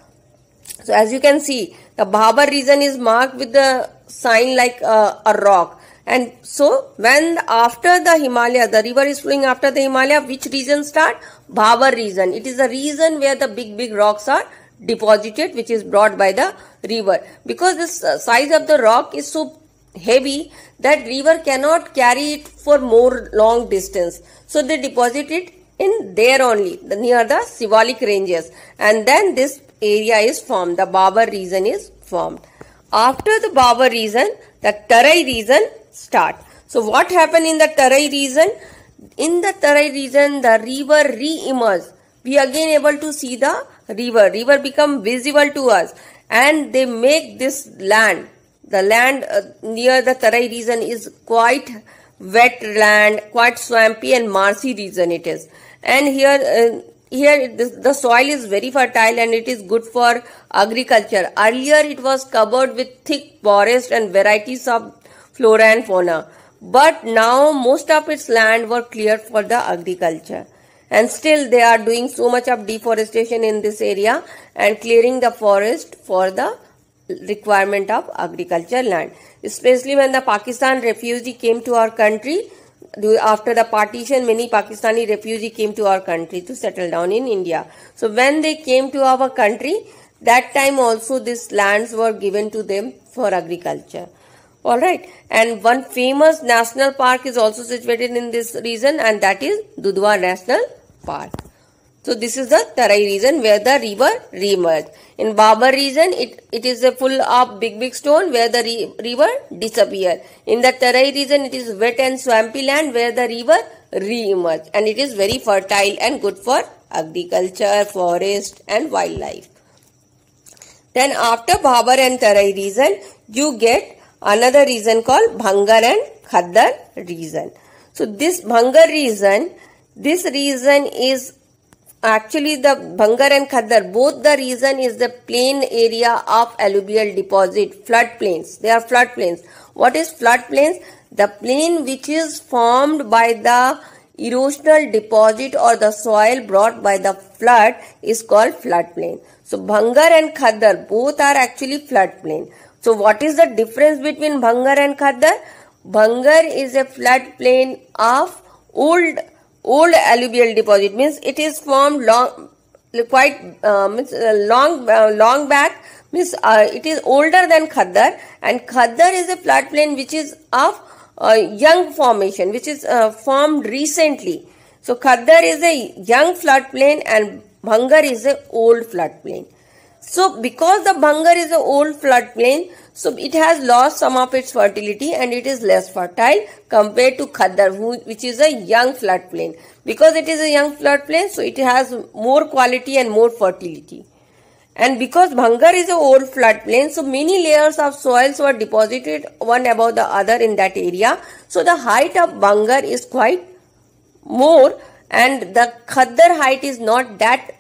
So as you can see, the Bhabar region is marked with the sign like uh, a rock. And so when after the Himalaya, the river is flowing after the Himalaya, which region start? Bhabar region. It is the region where the big, big rocks are deposited, which is brought by the river. Because the uh, size of the rock is so heavy that river cannot carry it for more long distance. So they deposit it in there only, near the Sivalik ranges. And then this area is formed. The Bhabar region is formed. After the Bhabar region, the Tarai region start. So what happened in the Tarai region? In the Tarai region, the river re-emerged. We again able to see the river. River become visible to us and they make this land. The land uh, near the Tarai region is quite wet land, quite swampy and marshy region it is. And here, uh, here the soil is very fertile and it is good for agriculture. Earlier it was covered with thick forest and varieties of flora and fauna. But now most of its land were cleared for the agriculture. And still they are doing so much of deforestation in this area and clearing the forest for the requirement of agriculture land. Especially when the Pakistan refugee came to our country, after the partition, many Pakistani refugee came to our country to settle down in India. So when they came to our country, that time also these lands were given to them for agriculture. Alright, and one famous national park is also situated in this region and that is Dudhwa National Park. So this is the Tarai region where the river re-emerged. In Bhabar region, it, it is a full of big big stone where the re river disappear. In the Tarai region, it is wet and swampy land where the river re-emerged and it is very fertile and good for agriculture, forest and wildlife. Then after Bhabar and Tarai region, you get another reason called Bhangar and Khaddar region. So this Bhangar reason, this reason is actually the Bhangar and Khaddar, both the reason is the plain area of alluvial deposit, flood plains. They are flood plains. What is flood plains? The plain which is formed by the erosional deposit or the soil brought by the flood is called floodplain. So Bhangar and Khaddar both are actually floodplain. So what is the difference between Bhangar and Khaddar? Bhangar is a flat plain of old old alluvial deposit means it is formed long quite uh, uh, long uh, long back means uh, it is older than Khaddar and Khaddar is a flat plain which is of uh, young formation which is formed recently. So Khaddar is a young floodplain and Bhangar is a old floodplain. So because the Bhangar is an old floodplain, so it has lost some of its fertility and it is less fertile compared to Khaddar, which is a young floodplain. Because it is a young floodplain, so it has more quality and more fertility. And because Bhangar is an old floodplain, so many layers of soils were deposited one above the other in that area. So the height of Bhangar is quite more and the Khaddar height is not that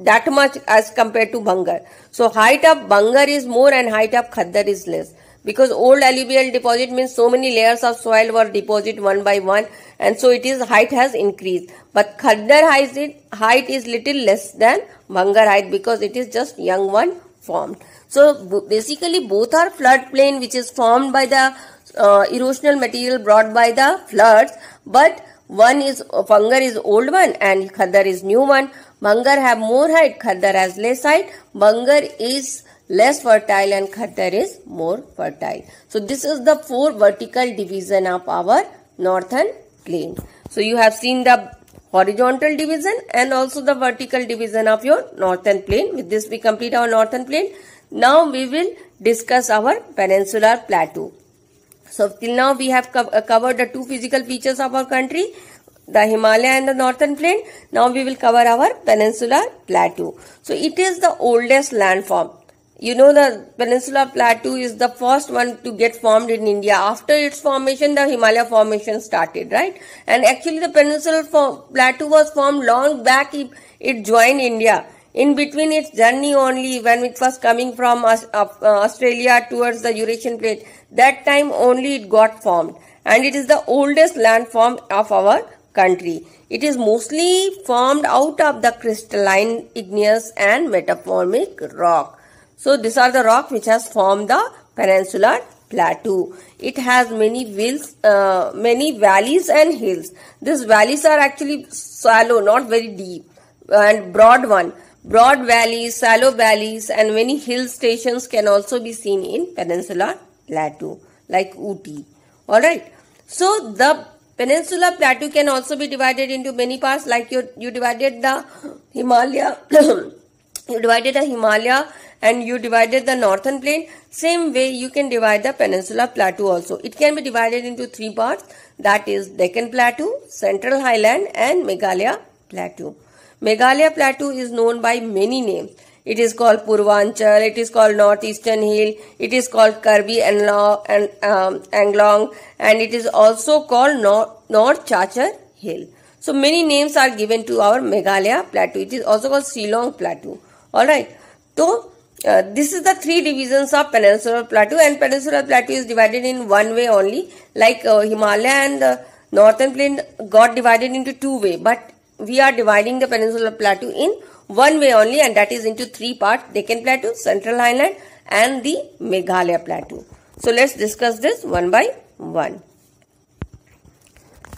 that much as compared to Bhangar. So height of Bhangar is more and height of Khaddar is less. Because old alluvial deposit means so many layers of soil were deposited one by one and so it is height has increased. But Khaddar height is, height is little less than Bhangar height because it is just young one formed. So basically both are floodplain which is formed by the uh, erosional material brought by the floods but one is Bhangar is old one and Khaddar is new one. Bhangar have more height, Khaddar has less height. Bhangar is less fertile and Khaddar is more fertile. So this is the four vertical division of our northern plain. So you have seen the horizontal division and also the vertical division of your northern plain. With this we complete our northern plain. Now we will discuss our peninsular plateau. So till now we have co uh, covered the two physical features of our country, the Himalaya and the northern plain. Now we will cover our peninsular plateau. So it is the oldest landform. You know the peninsular plateau is the first one to get formed in India. After its formation, the Himalaya formation started, right? And actually the peninsular plateau was formed long back. It, it joined India in between its journey only when it was coming from uh, Australia towards the Eurasian plate, that time only it got formed and it is the oldest landform of our country. It is mostly formed out of the crystalline igneous and metamorphic rock. So these are the rock which has formed the peninsular plateau. It has many hills, uh, many valleys and hills. These valleys are actually shallow, not very deep and broad one. Broad valleys, shallow valleys and many hill stations can also be seen in Peninsular Plateau like Ooty. Alright. So the Peninsular Plateau can also be divided into many parts like you, you divided the Himalaya, you divided the Himalaya and you divided the northern plain. Same way you can divide the peninsula Plateau also. It can be divided into three parts that is Deccan Plateau, Central Highland and Meghalaya Plateau. Meghalaya Plateau is known by many names. It is called Purvanchal, it is called Northeastern Hill, it is called Karbi and, um, Anglong, and it is also called North, North Hill. So many names are given to our Meghalaya Plateau. It is also called Shillong Plateau. Alright. So uh, this is the three divisions of Peninsular Plateau and Peninsular Plateau is divided in one way only. Like uh, Himalaya and the Northern Plain got divided into two way. But we are dividing the peninsular plateau in one way only and that is into three parts Deccan Plateau, Central Highland and the Meghalaya Plateau. So let's discuss this one by one.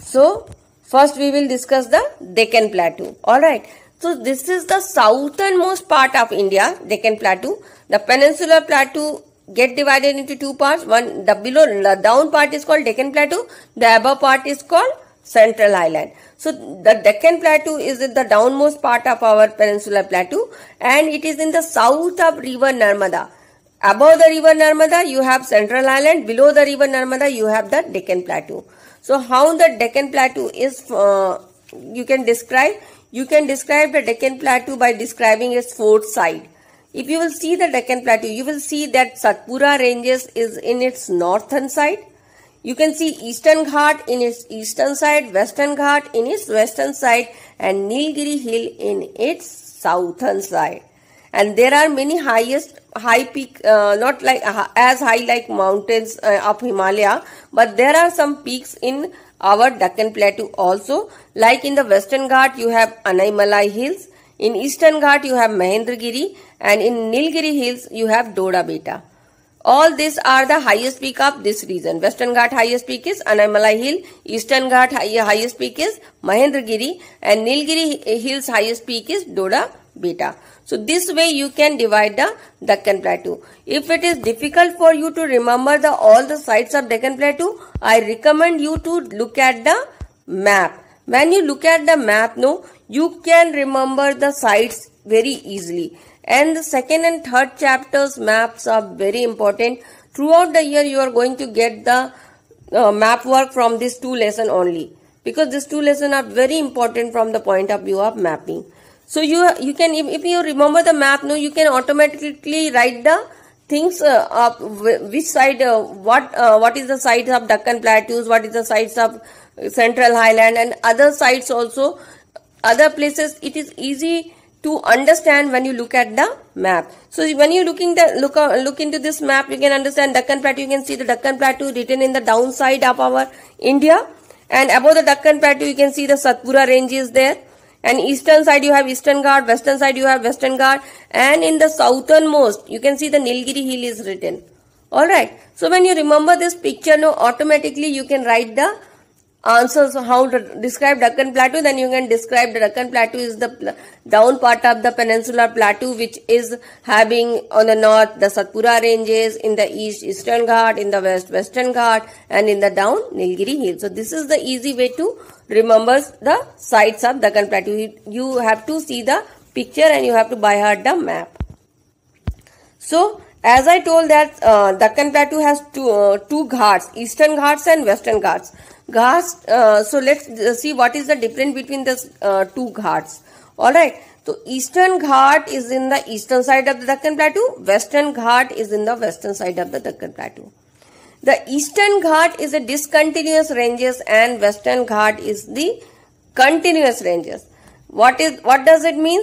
So first we will discuss the Deccan Plateau. Alright. So this is the southernmost part of India, Deccan Plateau. The peninsular plateau get divided into two parts. One, the below, the down part is called Deccan Plateau. The above part is called Central Highland. So the Deccan Plateau is in the downmost part of our peninsular plateau and it is in the south of river Narmada. Above the river Narmada you have Central Highland, below the river Narmada you have the Deccan Plateau. So how the Deccan Plateau is, uh, you can describe, you can describe the Deccan Plateau by describing its fourth side. If you will see the Deccan Plateau, you will see that Satpura ranges is in its northern side you can see Eastern Ghat in its eastern side, Western Ghat in its western side and Nilgiri Hill in its southern side. And there are many highest high peak, uh, not like uh, as high like mountains uh, of Himalaya, but there are some peaks in our Deccan Plateau also. Like in the Western Ghat, you have Anaimalai Hills. In Eastern Ghat, you have Mahendragiri. And in Nilgiri Hills, you have Doddabetta. All these are the highest peak of this region. Western Ghat highest peak is Anaimalai Hill. Eastern Ghat highest peak is Mahendragiri. And Nilgiri Hills highest peak is Doda Beta. So this way you can divide the Deccan Plateau. If it is difficult for you to remember the all the sites of Deccan Plateau, I recommend you to look at the map. When you look at the map, no, you can remember the sites very easily and the second and third chapters maps are very important. Throughout the year you are going to get the uh, map work from these two lesson only. Because these two lessons are very important from the point of view of mapping. So you you can if, if you remember the map no you can automatically write the things uh, of which side uh, what uh, what is the sides of Deccan plateaus what is the sides of central highland and other sites also. Other places it is easy to understand when you look at the map. So when you looking the look uh, look into this map, you can understand Deccan Plateau. You can see the Deccan Plateau written in the downside of our India, and above the Deccan Plateau, you can see the Satpura range is there. And eastern side you have Eastern Ghat, western side you have Western Ghat, and in the southernmost you can see the Nilgiri hill is written. Alright, so when you remember this picture, no, automatically you can write the answers how to describe Deccan Plateau, then you can describe the Deccan Plateau is the down part of the peninsular plateau which is having on the north the Satpura ranges, in the east Eastern Ghat, in the west Western Ghat and in the down Nilgiri Hills. So this is the easy way to remember the sites of Deccan Plateau. You have to see the picture and you have to buy heart the map. So as I told that uh, Deccan Plateau has two, uh, two ghats, Eastern Ghats and Western Ghats. Ghats, uh, so let's uh, see what is the difference between the uh, two ghats. Alright, so Eastern Ghat is in the eastern side of the Deccan Plateau, Western Ghat is in the western side of the Deccan Plateau. The Eastern Ghat is a discontinuous ranges and Western Ghat is the continuous ranges. What is what does it mean?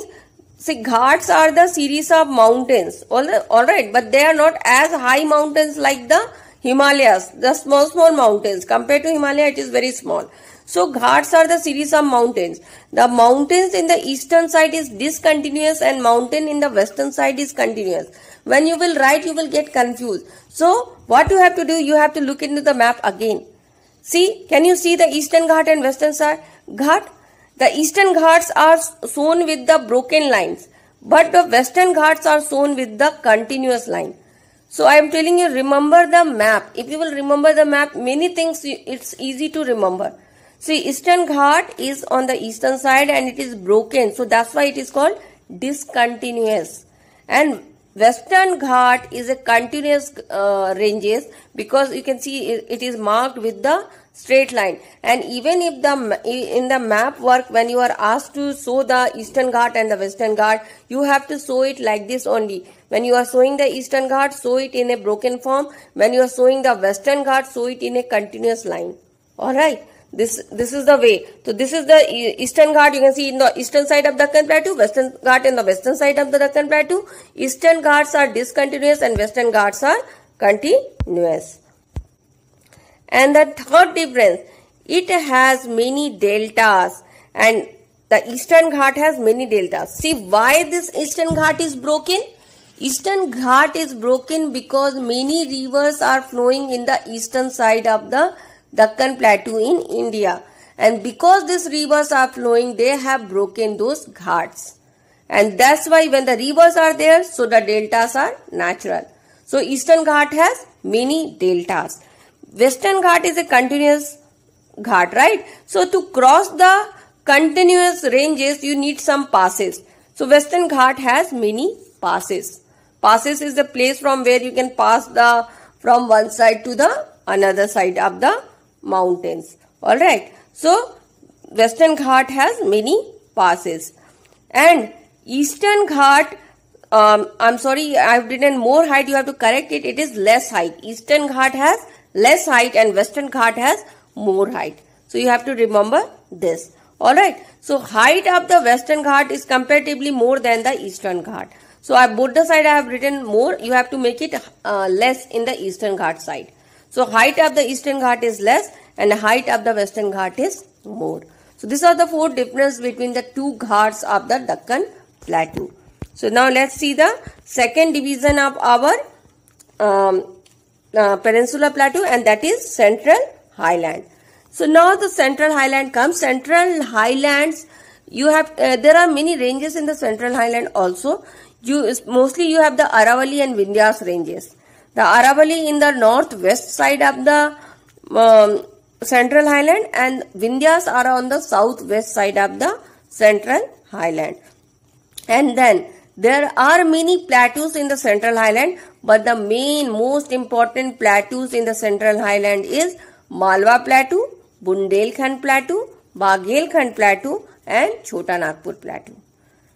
See, ghats are the series of mountains. All, all right, but they are not as high mountains like the Himalayas, the small, small mountains. Compared to Himalaya, it is very small. So, ghats are the series of mountains. The mountains in the eastern side is discontinuous and mountain in the western side is continuous. When you will write, you will get confused. So, what you have to do, you have to look into the map again. See, can you see the eastern ghat and western side? Ghat the eastern ghats are shown with the broken lines, but the western ghats are shown with the continuous line. So I am telling you, remember the map. If you will remember the map, many things it's easy to remember. See, Eastern Ghat is on the eastern side and it is broken. So that's why it is called discontinuous. And Western Ghat is a continuous uh, ranges because you can see it, is marked with the straight line and even if the in the map work when you are asked to show the eastern ghat and the western ghat you have to show it like this only when you are showing the eastern ghat, show it in a broken form when you are showing the western ghat, show it in a continuous line all right this this is the way so this is the eastern ghat. you can see in the eastern side of the Deccan plateau western ghat in the western side of the Deccan plateau eastern ghats are discontinuous and western ghats are continuous and the third difference, it has many deltas and the Eastern Ghat has many deltas. See why this Eastern Ghat is broken? Eastern Ghat is broken because many rivers are flowing in the eastern side of the Deccan Plateau in India. And because these rivers are flowing, they have broken those ghats. And that's why when the rivers are there, so the deltas are natural. So Eastern Ghat has many deltas. Western Ghat is a continuous Ghat, right? So to cross the continuous ranges, you need some passes. So Western Ghat has many passes. Passes is the place from where you can pass the from one side to the another side of the mountains. Alright. So Western Ghat has many passes. And Eastern Ghat um, I'm sorry, I've written more height. You have to correct it. It is less height. Eastern Ghat has less height and western ghat has more height. So you have to remember this. Alright. So height of the western ghat is comparatively more than the eastern ghat. So I both the side I have written more. You have to make it uh, less in the eastern ghat side. So height of the eastern ghat is less and height of the western ghat is more. So these are the four difference between the two ghats of the Deccan plateau. So now let's see the second division of our um, uh, Peninsula Plateau and that is Central Highland. So now the Central Highland comes. Central Highlands, you have, uh, there are many ranges in the Central Highland also. You Mostly you have the Aravalli and Vindhyas ranges. The Aravalli in the northwest side of the um, Central Highland and Vindhyas are on the southwest side of the Central Highland. And then there are many plateaus in the Central Highland, but the main most important plateaus in the Central Highland is Malwa Plateau, Bundelkhand Plateau, Baghelkhand Plateau and Chota Nagpur Plateau.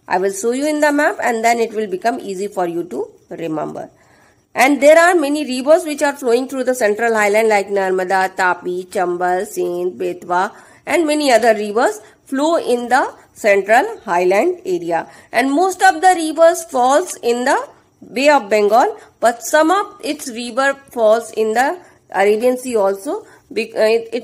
I will show you in the map and then it will become easy for you to remember. And there are many rivers which are flowing through the Central Highland like Narmada, Tapi, Chambal, Sindh, Betwa and many other rivers flow in the central highland area and most of the rivers falls in the Bay of Bengal but some of its river falls in the Arabian Sea also uh, it, it,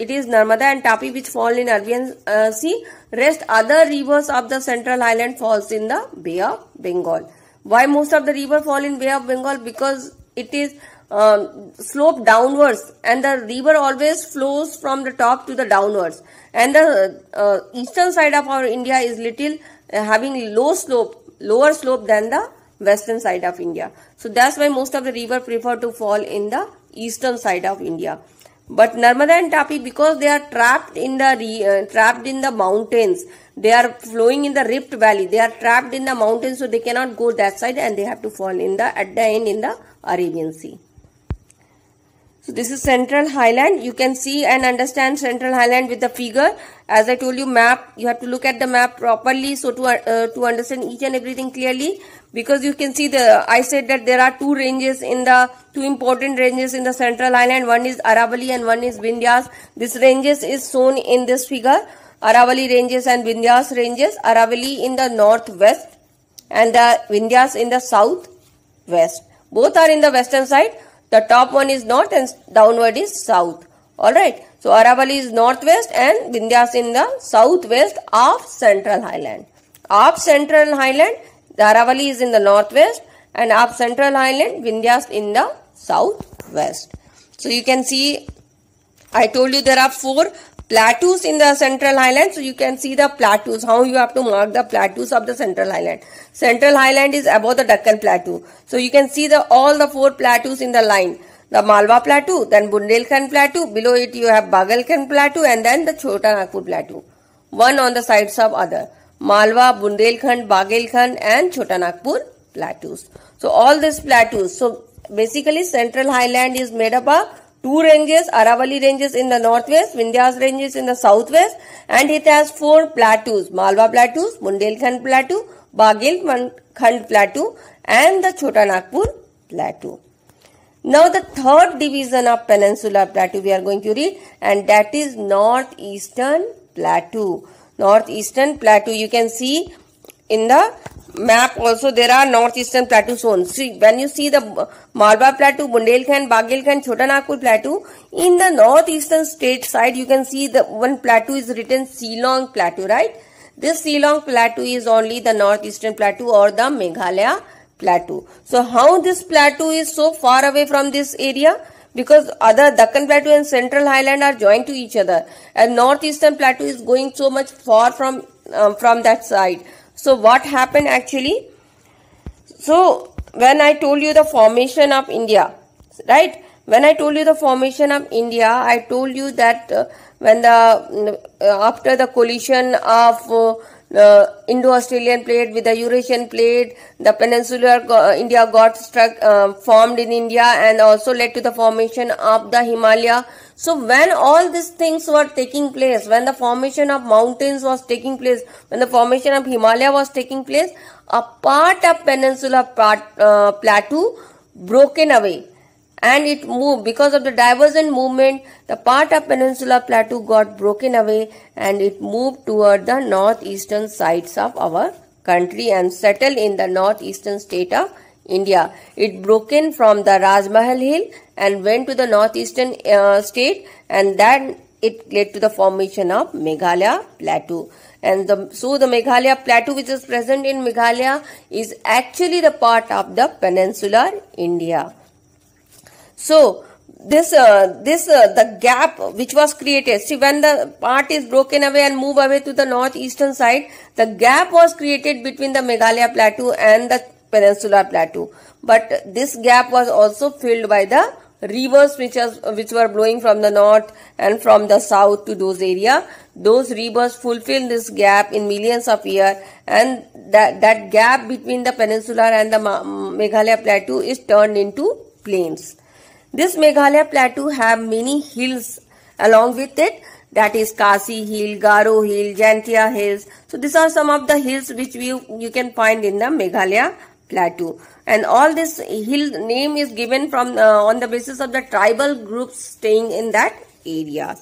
it is Narmada and Tapi which fall in Arabian uh, Sea. Rest other rivers of the central highland falls in the Bay of Bengal. Why most of the river fall in Bay of Bengal? Because it is um, slope downwards and the river always flows from the top to the downwards. And the uh, eastern side of our India is little uh, having low slope, lower slope than the western side of India. So that's why most of the river prefer to fall in the eastern side of India. But Narmada and Tapi, because they are trapped in the uh, trapped in the mountains, they are flowing in the Rift Valley. They are trapped in the mountains, so they cannot go that side, and they have to fall in the at the end in the Arabian Sea. So this is Central Highland. You can see and understand Central Highland with the figure. As I told you map, you have to look at the map properly so to, uh, to understand each and everything clearly. Because you can see the, I said that there are two ranges in the, two important ranges in the Central Highland. One is Aravalli and one is Vindhyas. This ranges is shown in this figure. Aravalli ranges and Vindhyas ranges. Aravalli in the northwest and the Vindhyas in the southwest. Both are in the western side. The top one is north and downward is south. Alright. So Aravalli is northwest and Vindhyas in the southwest of Central Highland. Of Central Highland, the Aravalli is in the northwest and of Central Highland, Vindhyas in the southwest. So you can see, I told you there are four plateaus in the central highland. So you can see the plateaus how you have to mark the plateaus of the central highland. Central highland is above the deccan plateau. So you can see the all the four plateaus in the line. The malwa plateau then bundelkhand plateau. Below it you have baghelkhand plateau and then the chota nagpur plateau. One on the sides of other. Malwa bundelkhand baghelkhand and chota nagpur plateaus. So all these plateaus. So basically central highland is made up of two ranges, Aravalli ranges in the northwest, Vindhyas ranges in the southwest and it has four plateaus, Malwa plateaus, Bundelkhand plateau, Baghelkhand plateau and the Chota Nagpur plateau. Now the third division of peninsular plateau we are going to read and that is northeastern plateau. Northeastern plateau you can see in the map also there are northeastern plateau zones. See, when you see the Malwa plateau, Bundelkhand, Baghelkhand, Chotanagpur plateau, in the northeastern state side you can see the one plateau is written Shillong plateau, right? This Shillong plateau is only the northeastern plateau or the Meghalaya plateau. So how this plateau is so far away from this area? Because other Deccan plateau and central highland are joined to each other and northeastern plateau is going so much far from um, from that side. So what happened actually? So when I told you the formation of India, right? When I told you the formation of India, I told you that uh, when the uh, after the collision of uh, the Indo-Australian plate with the Eurasian plate, the peninsular uh, India got struck, uh, formed in India and also led to the formation of the Himalaya. So when all these things were taking place, when the formation of mountains was taking place, when the formation of Himalaya was taking place, a part of peninsula part, uh, plateau broken away. And it moved because of the divergent movement the part of peninsula plateau got broken away and it moved toward the northeastern sides of our country and settled in the northeastern state of India. It broken from the Rajmahal hill and went to the northeastern uh, state and then it led to the formation of Meghalaya plateau. And the, so the Meghalaya plateau which is present in Meghalaya is actually the part of the peninsular India. So this uh, this uh, the gap which was created see when the part is broken away and move away to the northeastern side the gap was created between the Meghalaya plateau and the peninsular plateau. But this gap was also filled by the rivers which was which were blowing from the north and from the south to those area. Those rivers fulfilled this gap in millions of years and that that gap between the peninsular and the Meghalaya plateau is turned into plains. This Meghalaya plateau have many hills along with it. That is Khasi Hill, Garo Hill, Jaintia Hills. So these are some of the hills which you, you can find in the Meghalaya plateau. And all this hill name is given from uh, on the basis of the tribal groups staying in that area.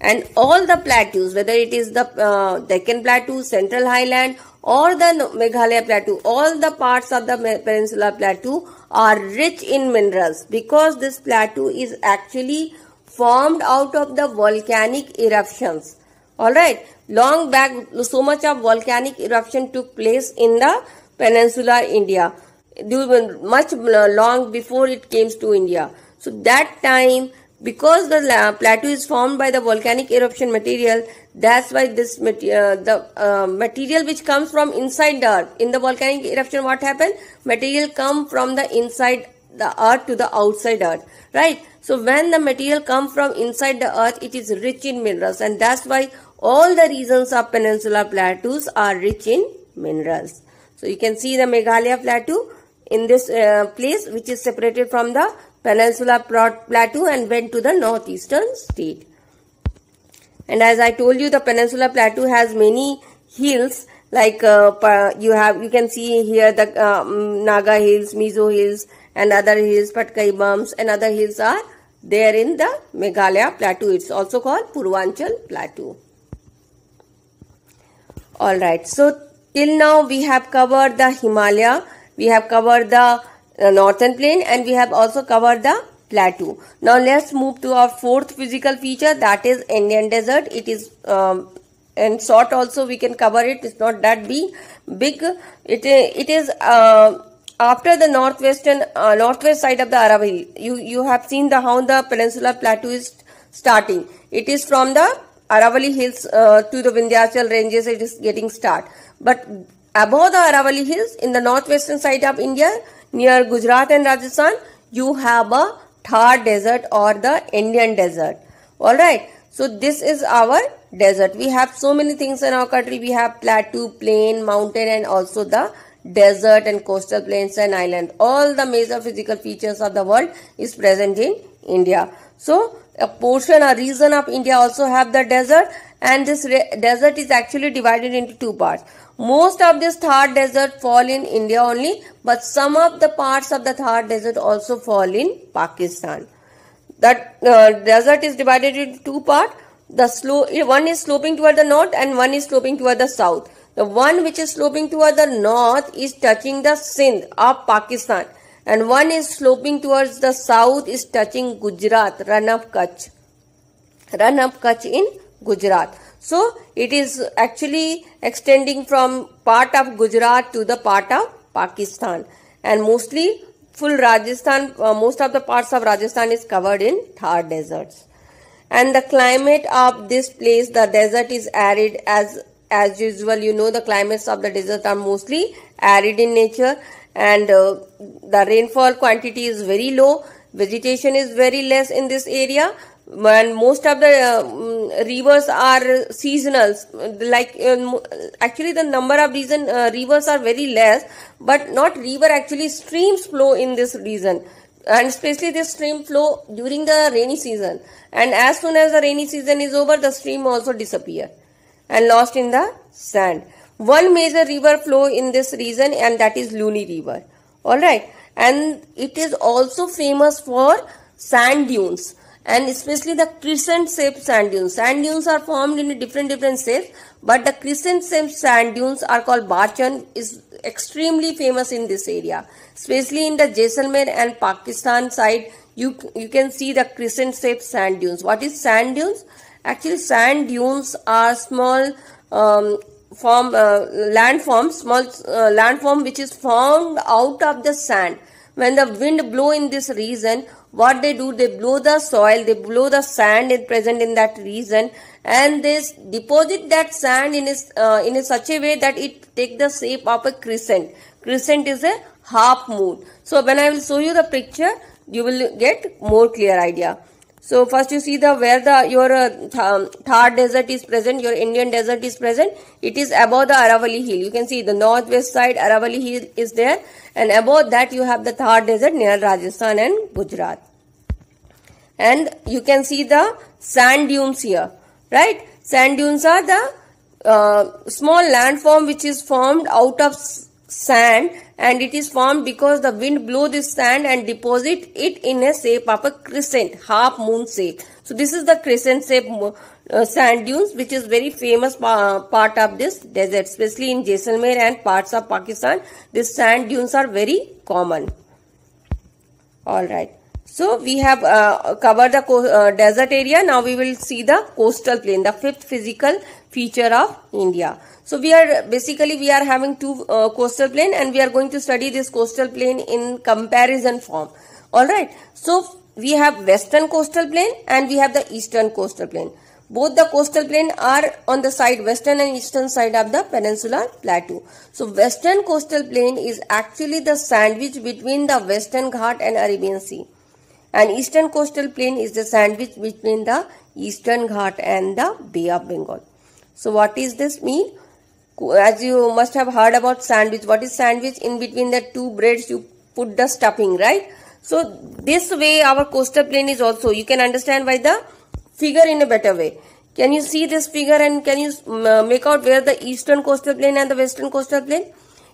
And all the plateaus, whether it is the uh, Deccan Plateau, Central Highland or the Meghalaya Plateau, all the parts of the Peninsula Plateau are rich in minerals because this plateau is actually formed out of the volcanic eruptions. Alright, long back so much of volcanic eruption took place in the peninsular India. Much long before it came to India. So that time because the plateau is formed by the volcanic eruption material that's why this material uh, the uh, material which comes from inside the earth. In the volcanic eruption what happened? Material come from the inside the earth to the outside earth right? So when the material come from inside the earth it is rich in minerals. And that's why all the regions of peninsular plateaus are rich in minerals so you can see the meghalaya plateau in this uh, place which is separated from the Peninsula Plateau and went to the northeastern state. And as I told you, the Peninsula Plateau has many hills like uh, you have you can see here the uh, Naga Hills, Mizo Hills and other hills, Patkai Bumps and other hills are there in the Meghalaya Plateau. It's also called Purvanchal Plateau. Alright, so till now we have covered the Himalaya, we have covered the the northern plain and we have also covered the plateau. Now let's move to our fourth physical feature that is Indian desert. It is um, and short also we can cover it. It's not that big. Big. It it is uh, after the northwestern uh, northwest side of the Aravalli. You you have seen the how the peninsular plateau is starting. It is from the Aravalli hills uh, to the Vindhyachal ranges. It is getting start. But above the Aravalli hills in the northwestern side of India near Gujarat and Rajasthan, you have a Thar desert or the Indian desert. Alright. So this is our desert. We have so many things in our country. We have plateau, plain, mountain and also the desert and coastal plains and island. All the major physical features of the world is present in India. So a portion, a region of India also have the desert and this desert is actually divided into two parts. Most of this Thar desert fall in India only, but some of the parts of the Thar desert also fall in Pakistan. That uh, desert is divided into two parts. The slow one is sloping toward the north and one is sloping toward the south. The one which is sloping toward the north is touching the Sindh of Pakistan and one is sloping towards the south is touching Gujarat, Rann of Kutch. Rann of Kutch in Gujarat. So it is actually extending from part of Gujarat to the part of Pakistan and mostly full Rajasthan, uh, most of the parts of Rajasthan is covered in Thar deserts. And the climate of this place, the desert is arid as as usual you know the climates of the desert are mostly arid in nature and uh, the rainfall quantity is very low. Vegetation is very less in this area. And most of the uh, rivers are seasonal. Like uh, actually the number of reason uh, rivers are very less but not river actually streams flow in this region. And especially this stream flow during the rainy season. And as soon as the rainy season is over the stream also disappear. And lost in the sand one major river flow in this region and that is luni river all right and it is also famous for sand dunes and especially the crescent shaped sand dunes. Sand dunes are formed in different different shapes but the crescent shaped sand dunes are called Barchan is extremely famous in this area. Especially in the Jaisalmer and Pakistan side you, you can see the crescent shaped sand dunes. What is sand dunes? Actually sand dunes are small um, form uh, landforms, small uh, landform which is formed out of the sand. When the wind blow in this region, what they do they blow the soil they blow the sand in present in that region and they deposit that sand in a, uh, in a such a way that it take the shape of a crescent. Crescent is a half moon. So when i will show you the picture you will get more clear idea so first you see the where the your uh, Thar desert is present, your Indian desert is present. It is above the Aravalli hill. You can see the northwest side Aravalli hill is there and above that you have the Thar desert near Rajasthan and Gujarat. And you can see the sand dunes here, right? Sand dunes are the uh, small landform which is formed out of sand and it is formed because the wind blow this sand and deposit it in a shape of a crescent, half moon shape. So this is the crescent shape uh, sand dunes which is very famous pa part of this desert especially in Jaisalmer and parts of Pakistan. These sand dunes are very common. Alright. So we have uh, covered the uh, desert area. Now we will see the coastal plain, the fifth physical feature of India. So we are basically we are having two uh, coastal plain and we are going to study this coastal plain in comparison form. Alright. So we have western coastal plain and we have the eastern coastal plain. Both the coastal plain are on the side western and eastern side of the peninsular plateau. So western coastal plain is actually the sandwich between the western Ghat and Arabian Sea. And eastern coastal plain is the sandwich between the eastern Ghat and the Bay of Bengal. So what is this mean? As you must have heard about sandwich. What is sandwich? In between the two breads you put the stuffing, right? So this way our coastal plain is also. You can understand by the figure in a better way. Can you see this figure and can you uh, make out where the eastern coastal plain and the western coastal plain?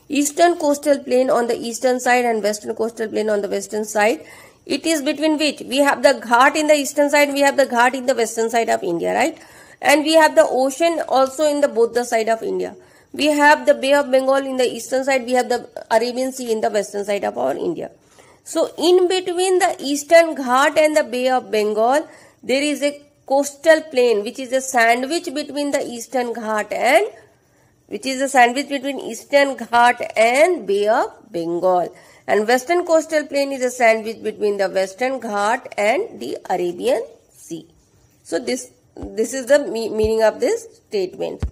Eastern coastal plain on the eastern side and western coastal plain on the western side. It is between which? We have the Ghat in the eastern side, we have the Ghat in the western side of India, right? And we have the ocean also in the both the side of India. We have the Bay of Bengal in the eastern side, we have the Arabian Sea in the western side of our India. So in between the eastern Ghat and the Bay of Bengal, there is a coastal plain which is a sandwich between the eastern Ghat and which is a sandwich between eastern Ghat and Bay of Bengal. And western coastal plain is a sandwich between the western Ghat and the Arabian Sea. So this this is the me meaning of this statement.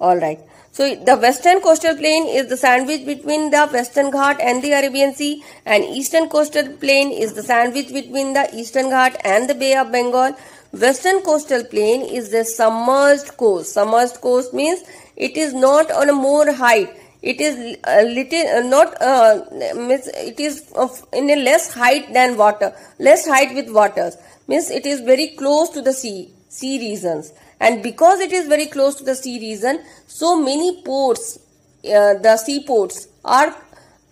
Alright. So the western coastal plain is the sandwich between the western Ghat and the Arabian Sea and eastern coastal plain is the sandwich between the eastern Ghat and the Bay of Bengal. Western coastal plain is the submerged coast. Submerged coast means it is not on a more height. It is a little uh, not uh, it is in a less height than water, less height with waters. Means it is very close to the sea, sea regions and because it is very close to the sea region so many ports uh, the seaports are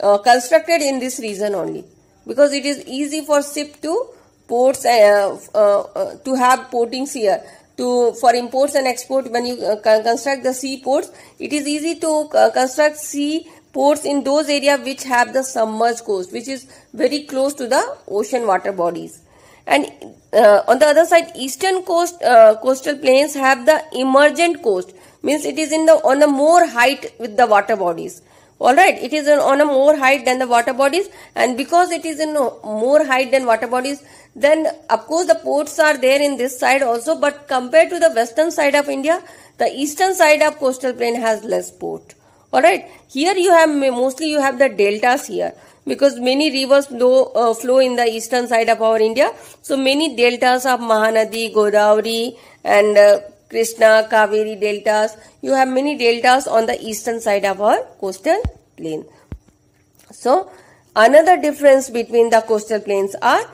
uh, constructed in this region only. Because it is easy for ship to ports uh, uh, uh to have portings here. To for imports and export when you uh, construct the seaports it is easy to construct sea ports in those areas which have the submerged coast which is very close to the ocean water bodies and uh, on the other side eastern coast uh, coastal plains have the emergent coast means it is in the on a more height with the water bodies. All right it is on a more height than the water bodies and because it is in more height than water bodies then of course the ports are there in this side also but compared to the western side of india the eastern side of coastal plain has less port. All right here you have mostly you have the deltas here because many rivers flow, uh, flow in the eastern side of our India. So many deltas of Mahanadi, Godavari and uh, Krishna, Kaveri deltas. You have many deltas on the eastern side of our coastal plain. So another difference between the coastal plains are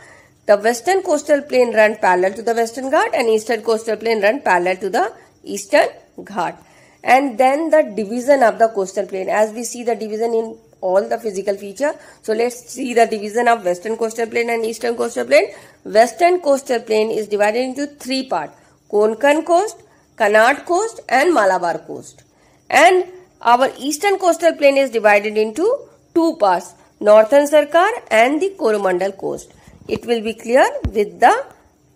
the western coastal plain run parallel to the western Ghat and eastern coastal plain run parallel to the eastern Ghat. And then the division of the coastal plain as we see the division in all the physical feature. So let's see the division of western coastal plain and eastern coastal plain. Western coastal plain is divided into three parts. Konkan coast, Kannad coast and Malabar coast. And our eastern coastal plain is divided into two parts. Northern Sarkar and the Coromandel coast. It will be clear with the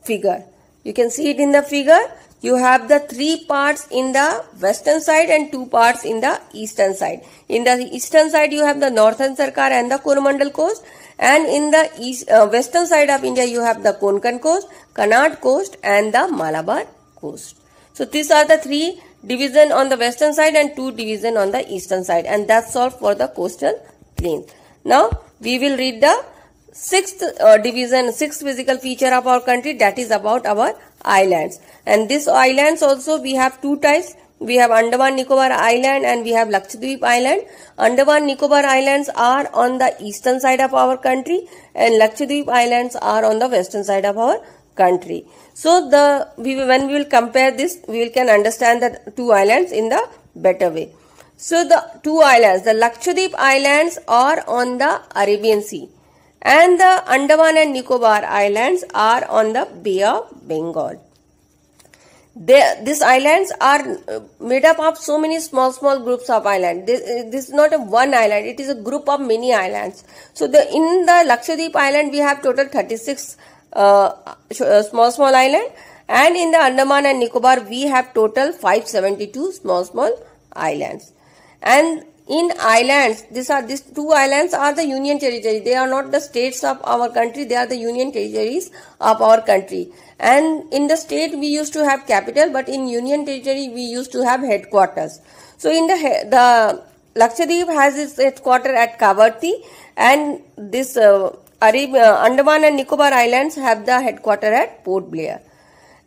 figure. You can see it in the figure you have the three parts in the western side and two parts in the eastern side. In the eastern side, you have the northern Sarkar and the Coromandel coast. And in the east, uh, western side of India, you have the Konkan coast, Kannad coast and the Malabar coast. So these are the three division on the western side and two division on the eastern side. And that's all for the coastal plains. Now, we will read the sixth uh, division, sixth physical feature of our country that is about our islands. And this islands also we have two types. We have Andaman Nicobar Island and we have Lakshadweep Island. Andaman Nicobar Islands are on the eastern side of our country and Lakshadweep Islands are on the western side of our country. So the we, when we will compare this, we can understand the two islands in the better way. So the two islands, the Lakshadweep Islands are on the Arabian Sea and the Andaman and Nicobar Islands are on the Bay of Bengal. They, these islands are uh, made up of so many small small groups of islands. This, uh, this, is not a one island; it is a group of many islands. So the in the Lakshadweep Island we have total 36 uh, uh, small small island, and in the Andaman and Nicobar we have total 572 small small islands. And in islands, these are these two islands are the union territory. They are not the states of our country. They are the union territories of our country. And in the state we used to have capital, but in union territory we used to have headquarters. So in the the Lakshadweep has its headquarters at Kavaratti, and this uh, Arabia, Andaman and Nicobar Islands have the headquarters at Port Blair.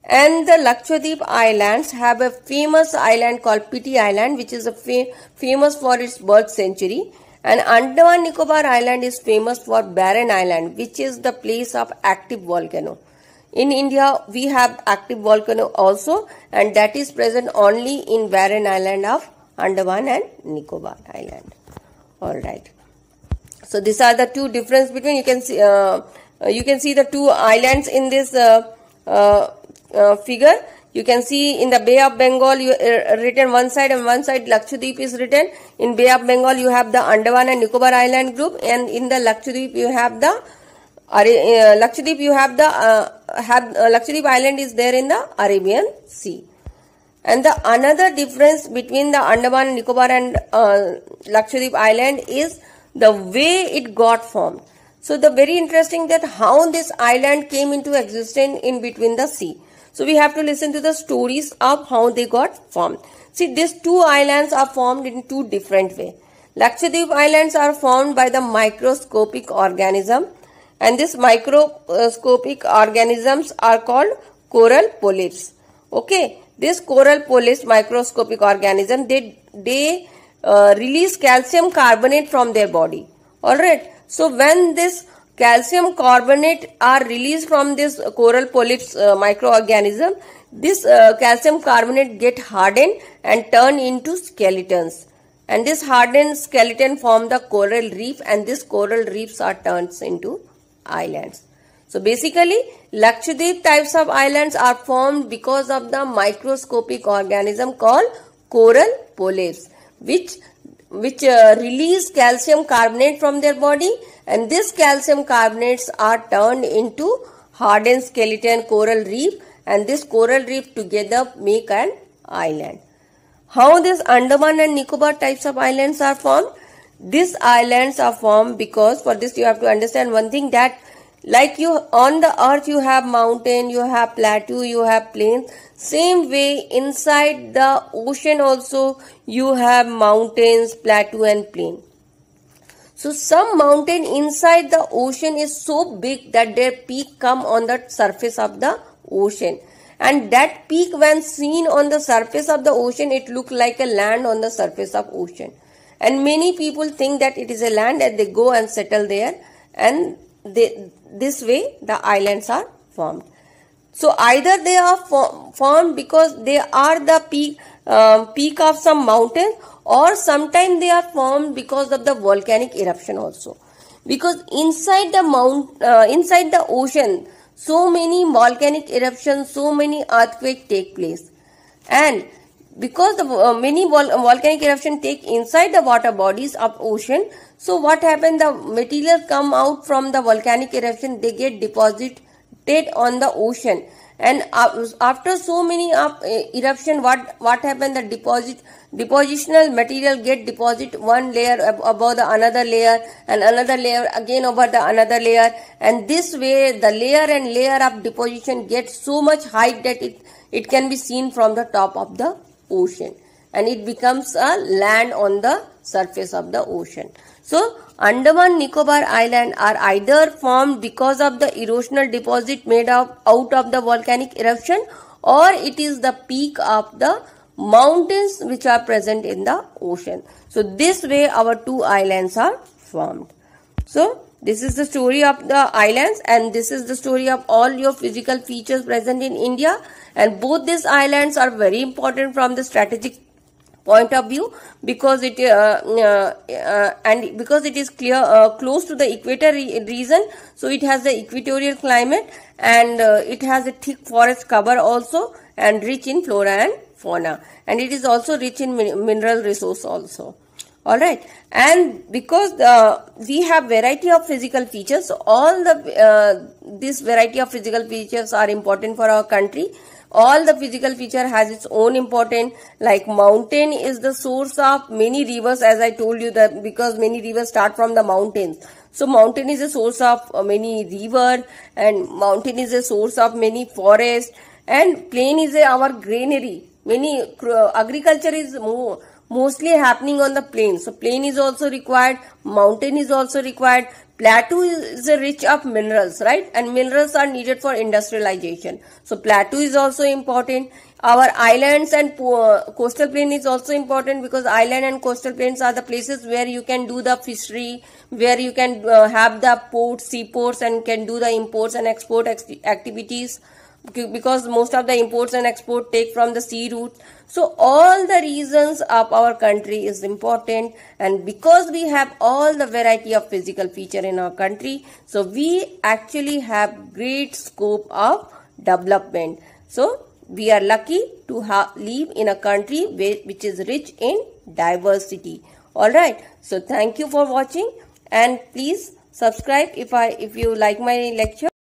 And the Lakshadweep Islands have a famous island called Pitti Island, which is fam famous for its bird sanctuary. And Andaman Nicobar Island is famous for Barren Island, which is the place of active volcano. In India, we have active volcano also, and that is present only in Barren Island of Andaman and Nicobar Island. All right. So these are the two difference between you can see uh, you can see the two islands in this uh, uh, uh, figure. You can see in the Bay of Bengal, you uh, written one side and one side Lakshadweep is written. In Bay of Bengal, you have the Andaman and Nicobar Island group, and in the Lakshadweep, you have the uh, Lakshadweep, you have the uh, have uh, Lakshadweep Island is there in the Arabian Sea. And the another difference between the Andaman, Nicobar, and uh, Lakshadweep Island is the way it got formed. So the very interesting that how this island came into existence in between the sea. So we have to listen to the stories of how they got formed. See, these two islands are formed in two different ways. Lakshadweep Islands are formed by the microscopic organism and these microscopic organisms are called coral polyps. Okay, this coral polyps microscopic organism, they, they uh, release calcium carbonate from their body. Alright, so when this calcium carbonate are released from this coral polyps uh, microorganism. This uh, calcium carbonate get hardened and turn into skeletons. And this hardened skeleton form the coral reef and this coral reefs are turned into islands. So basically Lakshadweep types of islands are formed because of the microscopic organism called coral polyps which which uh, release calcium carbonate from their body and this calcium carbonates are turned into hardened skeleton coral reef and this coral reef together make an island. How these Andaman and Nicobar types of islands are formed? These islands are formed because for this you have to understand one thing that like you on the earth you have mountain, you have plateau, you have plains. Same way inside the ocean also you have mountains, plateau and plain. So some mountain inside the ocean is so big that their peak come on the surface of the ocean. And that peak when seen on the surface of the ocean, it look like a land on the surface of ocean. And many people think that it is a land and they go and settle there and they, this way the islands are formed. So either they are formed because they are the peak, uh, peak of some mountain or sometimes they are formed because of the volcanic eruption also. Because inside the mount, uh, inside the ocean, so many volcanic eruptions, so many earthquakes take place. And because the uh, many vol volcanic eruption take inside the water bodies of ocean, so what happened? The materials come out from the volcanic eruption, they get on the ocean. And after so many of uh, eruption, what what happened? The deposit depositional material get deposit one layer above the another layer and another layer again over the another layer. And this way, the layer and layer of deposition get so much height that it it can be seen from the top of the ocean, and it becomes a land on the surface of the ocean. So, Andaman Nicobar Island are either formed because of the erosional deposit made of, out of the volcanic eruption or it is the peak of the mountains which are present in the ocean. So, this way our two islands are formed. So, this is the story of the islands and this is the story of all your physical features present in India and both these islands are very important from the strategic point of view because it uh, uh, uh, and because it is clear uh, close to the equator re region so it has the equatorial climate and uh, it has a thick forest cover also and rich in flora and fauna. And it is also rich in min mineral resource also. All right. And because the, we have variety of physical features all the uh, this variety of physical features are important for our country all the physical feature has its own important like mountain is the source of many rivers as i told you that because many rivers start from the mountains. So mountain is a source of uh, many river and mountain is a source of many forest and plain is a, our granary. Many uh, agriculture is more mostly happening on the plain. So plain is also required mountain is also required plateau is rich of minerals right? And minerals are needed for industrialization. So plateau is also important. Our islands and coastal plain is also important because island and coastal plains are the places where you can do the fishery where you can uh, have the ports seaports and can do the imports and export activities because most of the imports and export take from the sea route. So all the reasons of our country is important and because we have all the variety of physical feature in our country so we actually have great scope of development. So we are lucky to live in a country which is rich in diversity. All right. So thank you for watching and please subscribe if i if you like my lecture